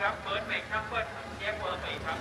ครับเฟิร์สเบรกครับเฟิร์สแยกเฟิร์สเบรกครับ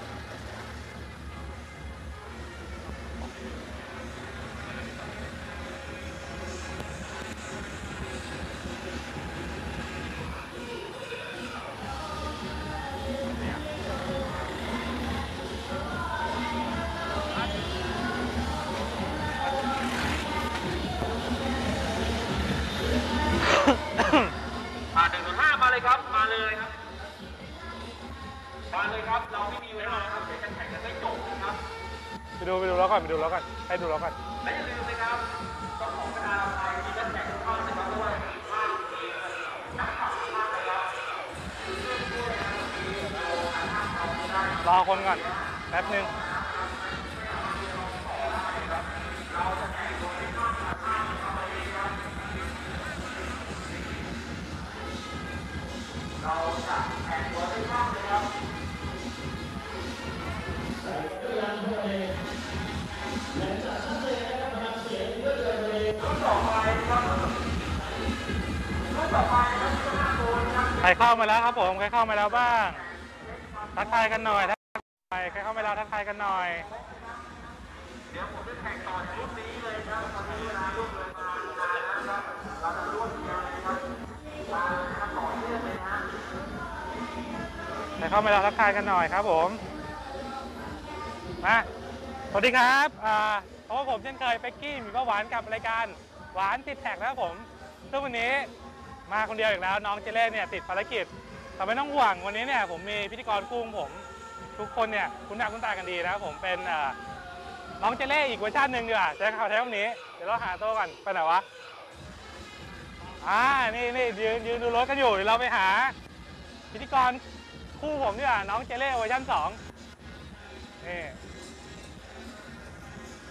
แล้ว แล้วครับผมใครเข้ามาแล้วบ้าง ทักทายกันหน่อยทักทายใครเข้ามาแล้วทักทายกันหน่อยเดี๋ยวผมจะแข่งต่อชุดนี้เลยครับตอนนี้เวลาล่วงเลยมานานแล้วครับเราจะร่วมเดียวเลยครับมาต่อเนื่องเลยนะแต่เข้ามาล้วทักทายกันหน่อยครับผมมาสวัสดีครับอ่าเพราะผมเช่นเคยเป็กกี้มีประหวานกับรายการหวานติดแท็กนะครับผมซึ่งวันนี้ มาคนเดียวอีกแล้วน้องเจเล่เนี่ยติดภารกิจแต่ไม่ต้องห่วงวันนี้เนี่ยผมมีพิธีกรคู่ของผม ทุกคนเนี่ยคุ้นหน้าคุ้นตากันดีนะครับผมเป็นน้องเจเล่อีกเวอร์ชันหนึ่งดีกว่าใช้ข่าวใช้คำนี้เดี๋ยวเราหาตัวก่อนไปไหนวะอ่านี่นี่ยืนยืนดูรถกันอยู่เดี๋ยวเราไปหา พิธีกรคู่ผมดีกว่าน้องเจเล่เวอร์ชันสองนี่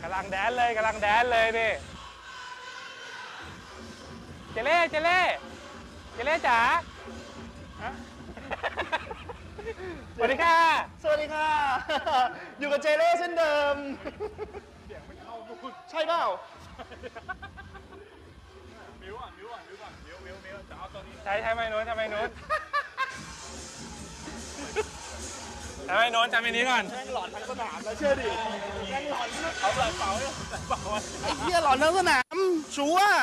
กำลังแดนเลยกำลังแดนเลยนี่เจเล่เจเล่ เจเล่จ๋าฮะสวัสดีค่ะ สวัสดีค่ะ อยู่กับเจเล่เช่นเดิมใช่เปล่าใช้ใช้ไม้นู้นใช้ไม้นู้นใช้ไม้นู้นใช้ไม้นี้ก่อนแม่งหลอนทั้งสนามแล้วเชื่อดิแม่งหลอนเอาใส่เป๋าไอ้เหี้ยหลอนทั้งสนามชัวร์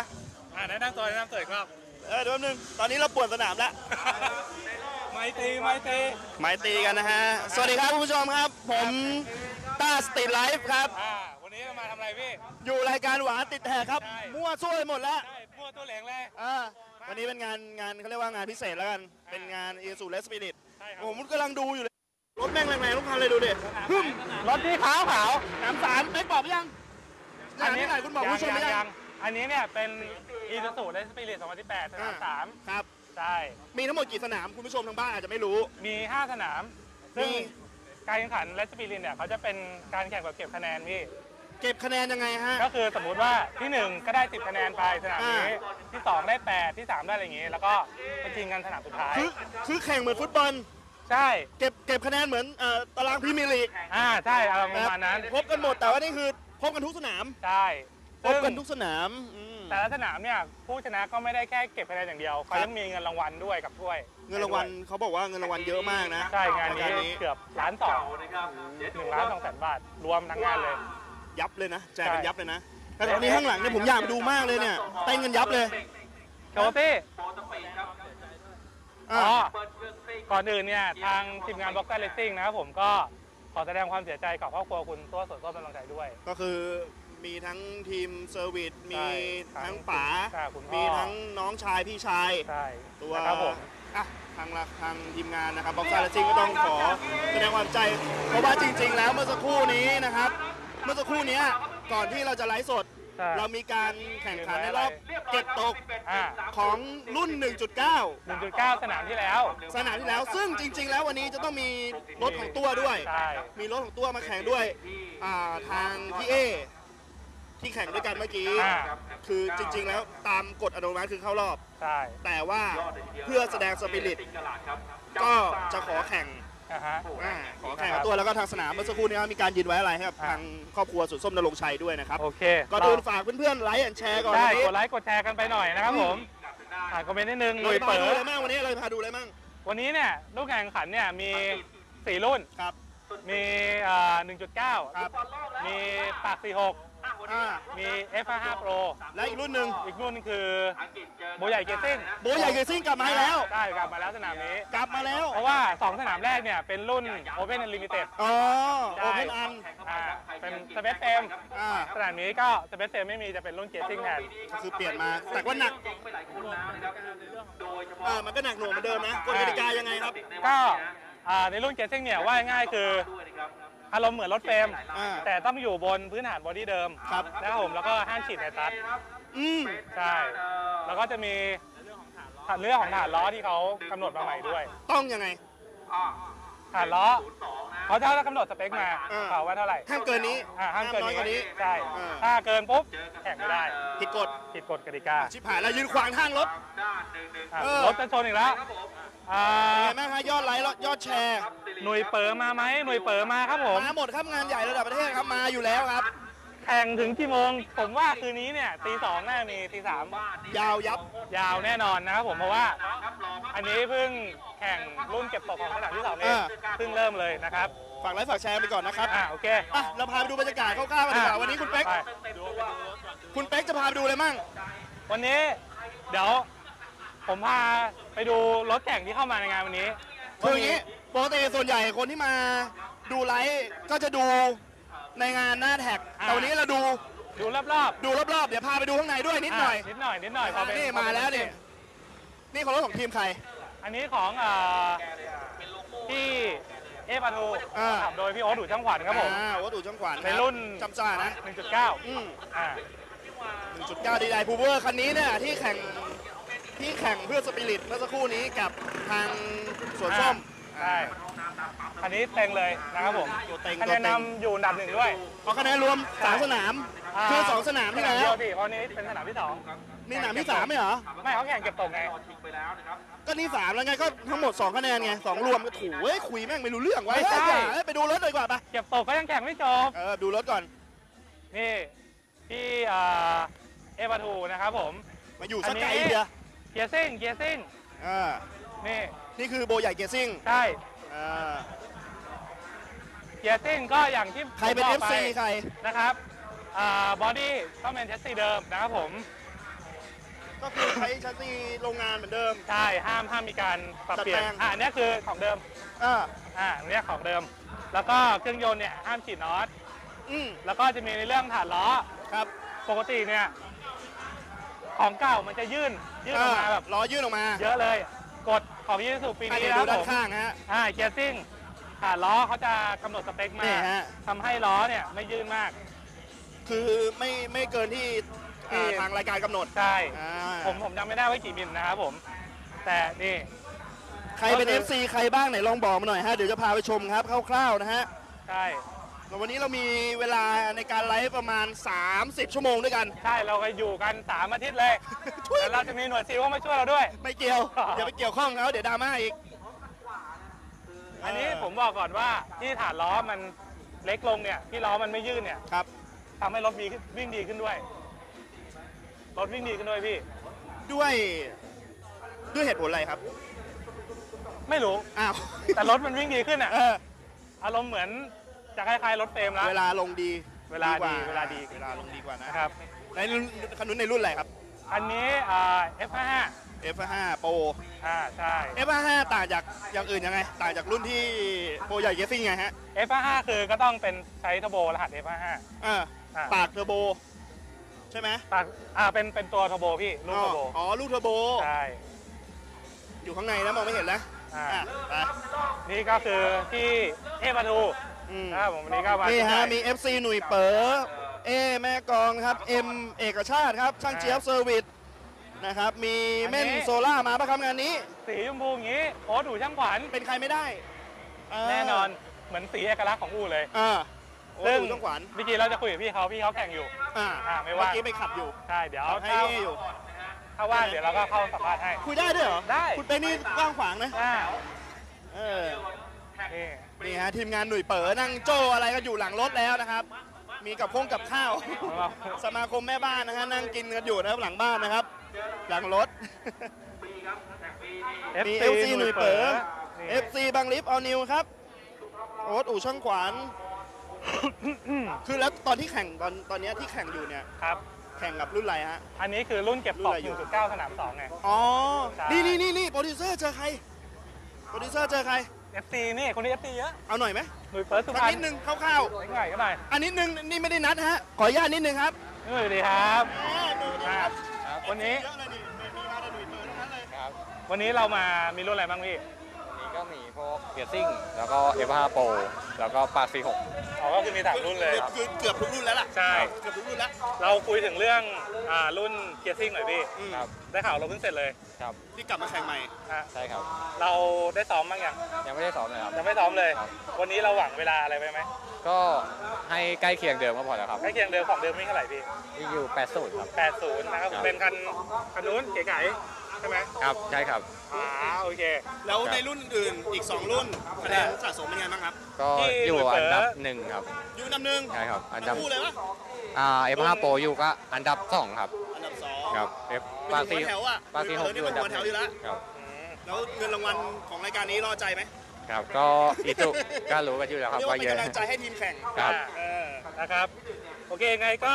อ่าแนะนำตัวแนะนำตัวอีกรอบ เออเดี๋ยวแป๊บนึงตอนนี้เราปวดสนามแล้วไม้ตีไม้ตีไม้ตีกันนะฮะ สวัสดีครับคุณผู้ชมครับ ผมต้าสตรีทไลฟ์ครับ อ่าวันนี้มาทำอะไรพี่ อยู่รายการหวานติดแหกครับใช่มั่วซั่วไปหมดแล้วใช่มั่วตัวเหลงเลย อ่าวันนี้เป็นงานงานเขาเรียกว่างานพิเศษแล้วกัน เป็นงาน Isuzu Race Spirit ใช่ครับ ผมกำลังดูอยู่เลย รถแม่งแรงๆทุกคันเลยดูดิฮึ่มรถที่ขาวขาวสามสามไม่บอกยังอันนี้ไหนคุณบอกคุณผู้ชมยัไม่ยังยัง อันนี้เนี่ยเป็น Isuzu Race Spirit 2018สนามสามครับ ใช่ มีทั้งหมดกี่สนามคุณผู้ชมทางบ้านอาจจะไม่รู้ มี 5 สนาม ซึ่งมี การแข่งขัน Race Spirit เนี่ยเขาจะเป็นการแข่งแบบเก็บคะแนนพี่ เก็บคะแนนยังไงฮะ ก็คือสมมุติว่าที่ 1 ก็ได้ 10 คะแนนไปสนามนี้อ่าที่ 2 ได้ 8 ที่ 3 ได้อะไรอย่างงี้ แล้วก็ไปชิงกันสนามสุดท้าย คือคือแข่งเหมือนฟุตบอล ใช่ เก็บเก็บคะแนนเหมือนเอ่อตารางพรีเมียร์ลีกอ่า ใช่อะไรประมาณนั้น พบกันหมดแต่ว่านี่คือพบกันทุกสนาม ใช่พบซึ่ง กันทุกสนามอืม แต่ละสนามเนี่ยผู้ชนะก็ไม่ได้แค่เก็บคะแนนอย่างเดียวเขายังมีเงินรางวัลด้วยกับถ้วยเงินรางวัลเขาบอกว่าเงินรางวัลเยอะมากนะใช่งานนี้รยกรเกือบล้านสองหนึ่งล้านสองแสนบาทรวมทั้งงานเลย ยับเลยนะแจกกันใช่ยับเลยนะแต่ตอนนี้ข้างหลังเนี่ยผมอยากดูมากเลยเนี่ยเต้นกันยับเลยโชตี้อะอ๋อก่อนอื่นเนี่ยทางทีมงาน Boxza Racing นะครับผมก็ขอแสดงความเสียใจกับครอบครัวคุณตัวสดส้มกำลังใจด้วย ก็คือ มีทั้งทีม service มีใช่ทั้งป๋าใช่คุณพ่อ มีทั้งน้องชายพี่ชาย ใช่ตัวนะครับผม อะทางละทางทีมงานนะครับ Boxza Racing ก็ต้องขอแสดงความใจ เพราะว่าจริง ๆ แล้วเมื่อสักครู่นี้นะครับ เมื่อสักครู่เนี้ยก่อนที่เราจะไลฟ์สด ใช่ เรามีการแข่งขันในรอบเก็บตกอ่าของรุ่น 1.9 1.9 สนามที่แล้ว สนามที่แล้ว ซึ่งจริง ๆ แล้ววันนี้จะต้องมีรถของตัวด้วย ใช่ มีรถของตัวมาแข่งด้วยอ่าทางพี่เอ ที่แข่งด้วยกันเมื่อกี้ อ่า คือจริง ๆ แล้วตามกฎอัตโนมัติคือเข้ารอบ ใช่แต่ว่าเพื่อแสดงสปิริต ก็จะขอแข่งอ่าฮะ อ่าขอแข่งกับตัวแล้วก็ทางสนามเมื่อสักครู่นี้มีการยืนไว้อะไรให้กับอ่า ทางครอบครัวสุดส้มนรงค์ชัยด้วยนะครับ โอเคก่อนอื่นฝากเพื่อนๆไลค์แอนแชร์ก่อนได้วันนี้กดไลค์กดแชร์กันไปหน่อยนะครับผมอ่านคอมเมนต์นิดนึงหเราลุยจะพาเปิดูดอะไรบ้างวันนี้เราจะพาดูอะไรบ้างวันนี้เนี่ยลูกแข่งขันเนี่ยมี 4 รุ่น ครับ มีเอ่อครับ1.9มีปาก อ่า46มี F55 Pro และอีกรุ่นหนึ่งอีกรุ่นคือโบใหญ่เกตซิ่งโบใหญ่เกซิ่งกลับมาให้แล้วใช่กลับมาแล้วสนามนี้ กลับมาแล้ว เพราะว่า 2 สนามแรกเนี่ย เป็นรุ่น Open Unlimited อ๋อใช่ open unอ่าเป็น space frame อ่าสนามนี้ก็ space frame ไม่มีจะเป็นรุ่นเกตซิ่งแทนคือเปลี่ยนมา แต่ก็หนักเออมันก็หนักหน่วงเหมือนเดิมนะกฎกติกายังไงครับ ก็อ่าในรุ่นเกตซิ่งเนี่ยว่าง่ายๆคือ อารมณ์เหมือนรถ frame อ่า แต่ต้องอยู่บนพื้นฐาน body เดิมครับ นะครับผมแล้วก็ห้ามฉีดในตัดอืม ใช่ แล้วก็จะมีเรื่องของฐานล้อที่เขากำหนดมาใหม่ด้วยต้องยังไง ฐานล้อเขาจะกำหนดสเปคมาอ่า เขาว่าเท่าไหร่ห้ามเกินนี้อ่าห้ามเกินน้อยกว่านี้ ใช่อ่า ถ้าเกินปุ๊บแข่งไม่ได้ผิดกฎผิดกฎกติกาชิบหายแล้วยืนขวางทางรถ อะเออ รถจะชนอีกแล้ว อ่าเป็นไงบ้างฮะยอดไลค์ยอดแชร์หน่วยเปิดมาไหมหน่วยเปิดมาครับผมมาหมดครับงานใหญ่ระดับประเทศครับมาอยู่แล้วครับ แข่งถึงกี่โมง ผมว่าคืนนี้เนี่ยตีสองน่าจะมีตีสามยาวยับ ยาวแน่นอนนะครับผมเพราะว่า อันนี้เพิ่งแข่งรุ่นเก็บตกของสนามที่สองเองอ่าเพิ่งเริ่มเลยนะครับฝากไลค์ฝากแชร์ไปก่อนนะครับอ่าโอเคอะเราพาไปดูบรรยากาศคร่าวๆกันดีกว่าอะวันนี้คุณเป๊กไปคุณเป๊กจะพาไปดูอะไรมั่งวันนี้ เดี๋ยว ผมพาไปดูรถแข่งที่เข้ามาในงานวันนี้คืออย่างนี้ปกติส่วนใหญ่คนที่มาดูไลฟ์ก็จะดูในงานหน้าแท็กอ่าแต่วันนี้เราดูดูรอบดูรอบๆ เดี๋ยวพาไปดูข้างในด้วยๆนิดหน่อยะนิดหน่อย นิดหน่อยพอเป็นนี่มาแล้วนี่นี่ของรถของทีมใคร อันนี้ของเอ่อที่เอฟาทูอ่า ขับโดยพี่โอ๊ตดูช่างขวัญครับผม อ่าวัตถุช่างขวัญในรุ่น จำซ่านะ 1.9อืม อ่า 1.9 ดีไดพูเวอร์คันนี้เนี่ยที่แข่ง ที่แข่งเพื่อสปิริตเมื่อสักครู่นี้กับทางสวนส้มใช่อันนี้เต็งเลยนะครับผมตัวเต็งคะตัวแนนเต็งนำอยู่อันดับหนึ่งด้วยเอาคะแนนรวมสามสนามาคือสองสนามที่สนามแล้เดีวยวพี่เพราะนี้เป็นสนามที่สองนี่สนามที่สามไม่เหรอไม่เขาแข่งเก็บตกไงก็นี่สามแล้วไงก็ทั้งหมด2คะแนนไงสองรวมก็ถูเว้ยคุยแม่งไม่รู้เรื่องไว้ไม่ใช่เฮ้ยไปดูรถเลยดีกว่าปะเก็บตกก็ยังแข่งไม่จบเออดูรถก่อนนี่ที่เอ่อเอฟาทูนะครับผมมาอยู่อัสันกนี้ไกลเดียว เกียร์ซิ่งเกียร์ซิ่งอ่านี่นี่คือโบใหญ่เกียร์ซิ่งใช่อ่าเกียร์ซิ่งก็อย่างที่ใครเป็น ผมบอก FC ไปใคร นะครับบอดี้ต้องเป็นเทสซี่เดิมนะครับผมก็คือใช้ชัสซีโรงงานเหมือนเดิม ใช่ห้ามห้ามมีการปรับเปลี่ยนดัดแปลง อ่าอันเนี้ยคือของเดิมอ่าอ่าอันเนี้ยของเดิม แล้วก็เครื่องยนต์เนี่ยห้ามฉีดน็อตอืมแล้วก็จะมีในเรื่องฐานล้อ ครับ ปกติเนี่ย ของเก่ามันจะยื่นยื่นออกมาแบบล้อยื่นออกมา เยอะเลยกฎของยูสุปีอะนี้เดี๋ยวนะดูครัด้าบนผมข้างฮะอ่าเกียร์ซิ่งฐานล้อเขาจะกำหนดสเปคมานี่ฮะทำให้ล้อเนี่ยไม่ยื่นมาก คือไม่ไม่เกินที่อ่าที่ทางรายการกำหนดใช่อ่าผมผมจำไม่ได้ว่ากี่มิลนะครับผม แต่นี่ใครเป็นก็คือ FC ใครบ้างไหนลองบอกมาหน่อยฮะเดี๋ยวจะพาไปชมครับคร่าวๆนะฮะใช่แล้ ววันนี้เรามีเวลาในการไลฟ์ประมาณ 30 ชั่วโมงด้วยกัน ใช่ เราก็อยู่กันสามอาทิตย์เลยช่วยแล้วเราจะมีหน่วยซิลเข้ามาช่วยเราด้วย ไม่เกี่ยว อย่าไปเกี่ยวข้องเขาเดี๋ยวดราม่าอีก อันนี้ผมบอกก่อนว่าที่ฐานล้อมันเล็กลงเนี่ย ที่ล้อมันไม่ยื่นเนี่ยครับ ทำให้รถวิ่งวิ่งดีขึ้นด้วย รถวิ่งดีขึ้นด้วยพี่ ด้วยด้วยเหตุผลอะไรครับ ไม่รู้ อ้าว แต่รถมันวิ่งดีขึ้นอะ เออ อารมณ์เหมือน จะคล้ายๆรถ frame แล้ว เวลาลงดีเวลาดีกเวลาดี เวลาลงดีกว่านะนะครับ ในรุ่นคันนู้นในรุ่นอะไรครับ อันนี้อ่า F55 F5 Pro อ่าใช่ F5 ต่างจากอย่างอื่นยังไง ต่างจากรุ่นที่โปรใหญ่เกสซิ่งไงฮะ F55 คือก็ต้องเป็นใช้เทอร์โบรหัส F55 เอออ่า ปากเทอร์โบ ใช่ไหมปากอ่าเป็นเป็นตัวเทอร์โบพี่รุ่นเทอร์โบอ๋ออ๋อลูกเทอร์โบ ใช่อยู่ข้างในนะมองไม่เห็นนะอ่าอะไปนี่ก็คือที่เอฟาทูอืมนะ ครับผมวันนี้ก็มานี่ฮะจำหน่ายมี FC หนุ่ยเป๋อเอแม่กองครับ M เอกชาติครับช่างเจี๊ยบเซอร์วิสนะครับมีเม่นโซล่ามาปะครับงานนี้ สีชมพูอย่างนี้โอ้ดูช่างขวัญเป็นใครไม่ได้เแน่นอนเหมือนสีเอกลักษณ์ของอู่เลยอ่าโอ้ซึ่งดูช่างขวัญเมื่อกี้เราจะคุยกับพี่เขาพี่เขาแข่งอยู่อ่าอ่าไม่เมื่ว่าอกี้ไปขับอยู่ใช่เดี๋ยวขับให้ถ้าเออยู่ถ้าว่างเดี๋ยวเราก็เข้าสัมภาษณ์ให้คุยได้ด้วยเหรอได้คุณเป็นนี่กว้างขวางนะอ่าเออ นี่นี่ฮะทีมงานหนุ่ยเป๋อนั่งโจ้อะไรกันอยู่หลังรถแล้วนะครับ มีกับพงกับข้าวของเราสมาคมแม่บ้านนะฮะนั่งกินกันอยู่นะครับหลังบ้านนะครับ หลังรถ มี FC FC หนุ่ยเป๋อนี่ FC บางลิฟเอานิวครับโอ๊ตอู่ช่างขวานคือแล้วตอนที่แข่งตอนตอนเนี้ยที่แข่งอยู่เนี่ยครับ แข่งกับรุ่นอะไรฮะ อันนี้คือรุ่นเก็บตกรุ่นอะไรอยู่1.9 สนาม2ไง อ๋อใช่นี่นี่นี่นี่โปรดิวเซอร์เจอใคร โปรดิวเซอร์เจอใคร FC นี่คนนี้ FC เยอะเอาหน่อยไหมหนุ่ยเปิร์สุสักพรรณนิดนึงคร่าวนิดหน่อยก็หน่อยๆอันนิดนึงนี่ไม่ได้นัดฮะ ขออนุญาตนิดนึงครับนี่สวัสดีครับแหมดูดิอ่าครับ วันนี้ เยอะเลยนี่มีมาแต่หนุ่ยเปิดทั้งนั้นเลยครับวันนี้เรามามีรุ่นอะไรบ้างพี่ นี่ก็มีพวกเกียร์ซิ่งแล้วก็ F5 Pro แล้วก็ปาซี6อ๋อก็คือมีสามรุ่นเลยคือเกือบทุกรุ่นแล้วล่ะใช่ เกือบทุกรุ่นแล้วเราคุยถึงเรื่องอ่ารุ่นเกียร์ซิ่งหน่อยพี่อืมครับ ได้ข่าวเราเพิ่งเสร็จเลยครับที่กลับมาแข่งใหม่ อะใช่ครับ เราได้ซ้อมบ้างยังยังไม่ได้สอบเลยครับ ยังไม่ซ้อมเลย ครับ วันนี้เราหวังเวลาอะไรไว้ไหมก็ให้ใกล้เคียงเดิมก็พอแล้วครับใกล้เคียงเดิมของเดิมไม่เท่าไหร่พี่วิ่งอยู่80ครับ 80นะครับครับเป็นคันคันนู้นเก๋ไก่ ใช่ไหมครับใช่ครับ อ่าโอเค แล้วในรุ่นอื่นอีก 2 รุ่นคะแนนสะสมเป็นไงบ้างครับ ก็ที่อยู่หน่วยเปิดอันดับหนึ่งครับ อยู่อันดับหนึ่งใช่ครับ อันดับคู่เลยวะอ่า F5 Pro อยู่ก็อันดับสองครับ อันดับสองครับ F ปาปาซีซีแถวอะปาซีหกเอออนี่ยู่มัอันนดับหัวแถวอยู่แล้วครับอืมแล้วเงินรางวัลของรายการนี้รอใจไหมครับก็อีตุก็รู้กันอยู่แล้วครับเรียกว่าว่าเป็นเยอะกำลังใจให้ทีมแข่งครับเออนะครับ โอเคไงก็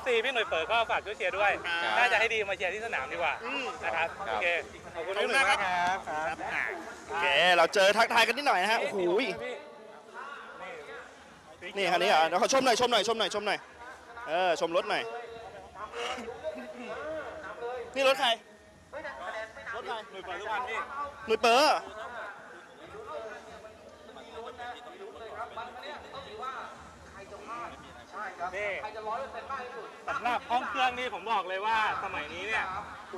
FC พี่หน่วยเปิดก็ฝากช่วยเชียร์ด้วย ครับน่าจะให้ดีมาเชียร์ที่สนามดีกว่าอืม นะครับคโอรับเค ขอบคุณขอบพี่คุหณน่วยมากมากคครัรับบครับโอเคเราเจอทักทายกันนิดหน่อยนะฮะโอ้โหนี่คันนี้เหรอะเดี๋ยวขอชมหน่อยชมหน่อยชมหน่อยชมหน่อยเออชมรถหน่อยนี่รถใครรถใครหน่วยเปิดทุกวันพี่หนุ่ยเปอร์ นี่สำหรับห้องเครื่องนี่ผมบอกเลยว่าสมัยนี้เนี่ย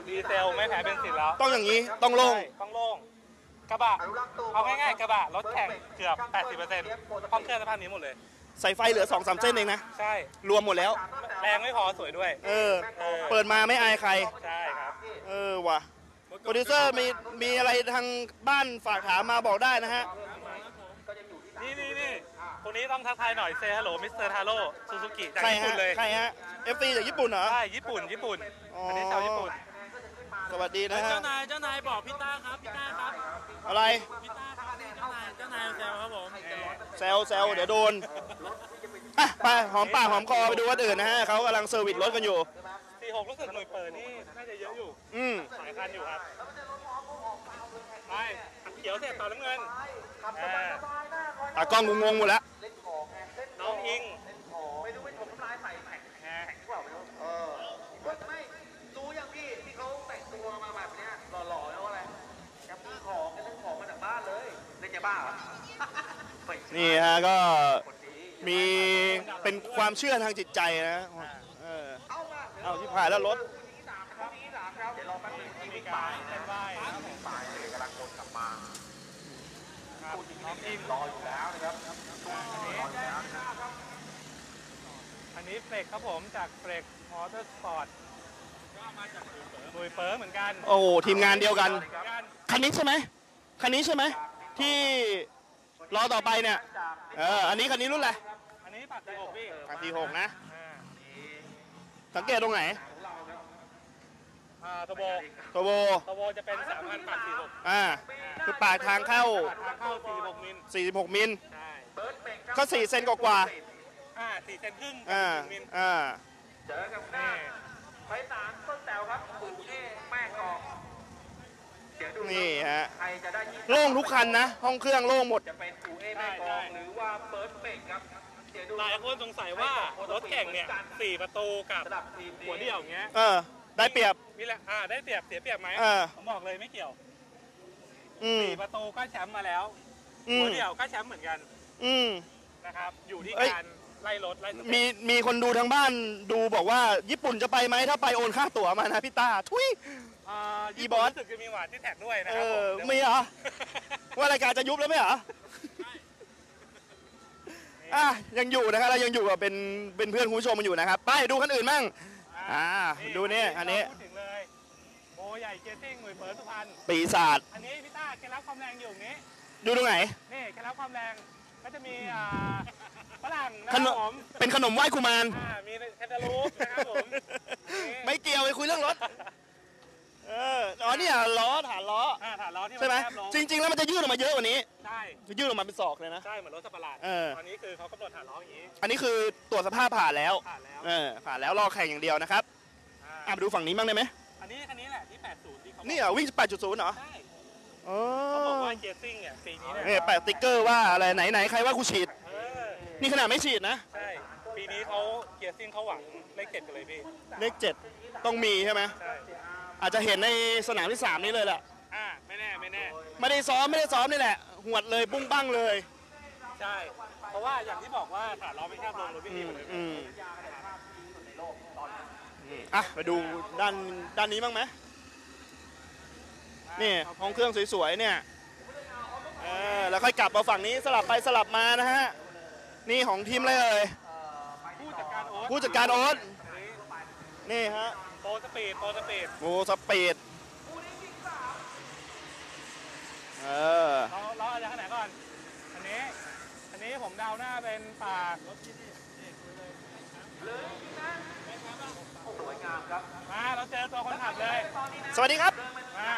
ดีเซลไม่แพ้เป็นสินแล้วต้องอย่างนี้ต้องโล่งต้องโล่งกระบะเอาง่ายๆกระบะรถแข่งเกือบ 80%ห้องเครื่องสภาพนี้หมดเลยใส่ไฟเหลือ2อสเส้นเองนะ ใช่ รวมหมดแล้ว แรงไม่พอสวยด้วยเออเออ เปิดมาไม่อายใคร ใช่ครับ เออว่ะ โปรดิวเซอร์มีมีอะไรทางบ้านฝากถามมาบอกได้นะฮะ นี่นี่ นี่คนนี้ต้องทักทายหน่อย say hello mister ทาโร่ซูซูกิจากใครญี่ปุ่ฮะนเลยใครฮะ FC จากญี่ปุ่นเหรอ ใช่ญี่ปุ่นญี่ปุ่นอ๋ออั อันนี้ชาวญี่ปุ่นสวัสดีนะฮะ เจ้านายเจ้านายบอกพี่ต้าครับพี่ต้าครับอะไรพี่ต้าครับเจ้านายเจ้านายแซวครับผมแซวแซวเดี๋ยวโดนอะไปหอมปากหอมคอไปดูวัดอื่นนะฮะเขากำลังเซอร์วิสรถกันอยู่46รู้สึกหน่วยเปิดนี่น่าจะเยอะอยู่อืมหลายคันอยู่ครับไปเขียวเสร็จต่อน้ำเงินอ่าตากล้องกูงงหมดแล้ว น้องอิงไม่รู้เป็นผมน้ำลายใส่แข่งแข่งหรือเปล่าไม่รู้เออไม่รู้ยังพี่ที่เขาแต่งตัวมาแบบเนี้ยหล่อๆแล้วอะไรแกซื้อของแกซื้อของมาจากบ้านเลยเล่นจะบ้าเหรอนี่ฮะก็มีเป็นความเชื่อทางจิตใจนะเออเอาที่ผ่านแล้วรถที่สามครับที่สามครับเดี๋ยวรอแป๊บนึงที่มีมีการ ครับน้องอิงรออยู่แล้วนะครับรออยู่แล้วนะครับอันนี้เฟรกครับผมจากเฟรกมอเตอร์สปอร์ตหน่วยเปิร์เหมือนกันโอ้โหทีมงานเดียวกันเหมือนกัน คันนี้ใช่ไหมคันนี้ใช่ไหมที่รอต่อไปเนี่ย เออ อันนี้คันนี้รุ่นอะไร อันนี้ปัดที่หกพี่คันที่หกนะอ่าสังเกตตรงไหน อ่าโทโบตัวโบโทโบจะเป็น3,000ปัด46อ่าคือปากทางเข้าปัดทางเข้า46มิล46 มิลใช่ก็4เซนกว่าอ่า4เซนครึ่งๆอ่ามิลอ่าเจอกับหน้านี่ไพศาลต้นแตวครับปู่เอ้แม่กองเดี๋ยวดูนี่ฮะใครจะได้ยี่สิบโล่งทุกคันนะ ห้องเครื่องโล่งหมด จะเป็นปู่เอ้แม่กองหรือว่าเปิร์ดเบกครับเดี๋ยวดูหลายคนสงสัยว่ารถแข่งเนี่ย4ประตูกับสำหรับทีมหัวเดี่ยวอย่างเงี้ยเออ ได้เปรียบมีแหละอ่าได้เปรียบเสียเปรียบไหมเออ ผมบอกเลยไม่เกี่ยวอืม4ประตูก็แชมป์มาแล้วอืหัมวเดี่ยวก็แชมป์เหมือนกันอืม นะครับ อยู่ที่เอ้ย การไล่รถไล่สเต็ปมีมีคนดูทางบ้านดูบอกว่าญี่ปุ่นจะไปไหมถ้าไปโอนค่าตั๋วมานะพี่ต้าทุย อ่าอีญี่บปุ่อนสรู้สึกจะมีหวานที่แท็กด้วยนะเอครับอผมไม่เหรอว่ารายการจะยุบแล้วไหมเหรออะยังอยู่นะครับเรายังอยู่กับเป็นเป็นเพื่อนคุณผู้ชมมันอยู่นะครับ ไปดูคันอื่นมั่ง อ่าดูนี่อันนี้พูดถึงเลยโบใหญ่เจสซิ่งหน่วยเปิดสุพรรณปีศาจอันนี้พี่ต้าเคล็ดลับความแรงอยู่อย่างนี้ ดูตรงไหนนี่เคล็ดลับความแรงก็จะมีอ่าฝรั่งนะขคนรับมผมเป็นขนมไหว้กุมารอ่ามีแคตตาลูปนะครับผมไม่เกี่ยวไปคุยเรื่องรถ เอออ๋อเนี่ยล้อฐานล้อ อ่าใช่ไหมแคบลงจริง ๆ แล้วมันจะยืดออกมาเยอะกว่านี้ใช่จะยืดออกมาเป็นศอกเลยนะ ใช่เหมือนรถสัตว์ประหลาดเออ ตอนนี้คือเขากำหนดฐานล้ออย่างนี้อันนี้คือตรวจสภาพผ่านแล้ว ผ่านแล้วเออผ่านแล้วรอแข่งอย่างเดียวนะครับอ่าอะมาดูฝั่งนี้บ้างได้ไหมอันนี้คันนี้แหละที่ 80 ที่เขานี่เหรอวิ่ง8.0เหรอใช่อ๋อเขาบอกว่าเกียร์ซิ่งเนี่ยปีนี้เนี่ยนี่แปะสติ๊กเกอร์ว่าอะไรไหนไหนใครว่ากูฉีด เออนี่ขนาดไม่ฉีดนะใช่ปีนี้เขาเกียร์ซิ่งเขาหวังเลขเจ็ดกันเลยพี่เลขเจ็ดต้องมีใช่ไหมใช่ อาจจะเห็นในสนามที่สามนี้เลยแหละอ่าไม่แน่ไม่แน่ ไม่ได้ซ้อมไม่ได้ซ้อมนี่แหละ หวดเลยปุ้งปั้งเลยใช่ เพราะว่าอย่างที่บอกว่าฐานล้อไม่แคบลงรถวิ่งอืดีมหมดเลยอืมอะไปดูด้านด้านนี้บ้างไหมนี่ห้องเครื่องสวยๆเนี่ยเออแล้วค่อยกลับมาฝั่งนี้สลับไปสลับมานะฮะนี่ของทีมเลยเอ่ยผู้จัดการโอ๊ตผู้จัดการโอ๊ตอันนี้นี่ฮะ โปรสปีดโปรสปีดโอ้สปีดเออเราเราอาจจะขนาดก่อน อันนี้ อันนี้ผมเดาหน้าเป็นปากรถที่นี่มาเราเจอตัวคนขับเลย สวัสดีครับ มา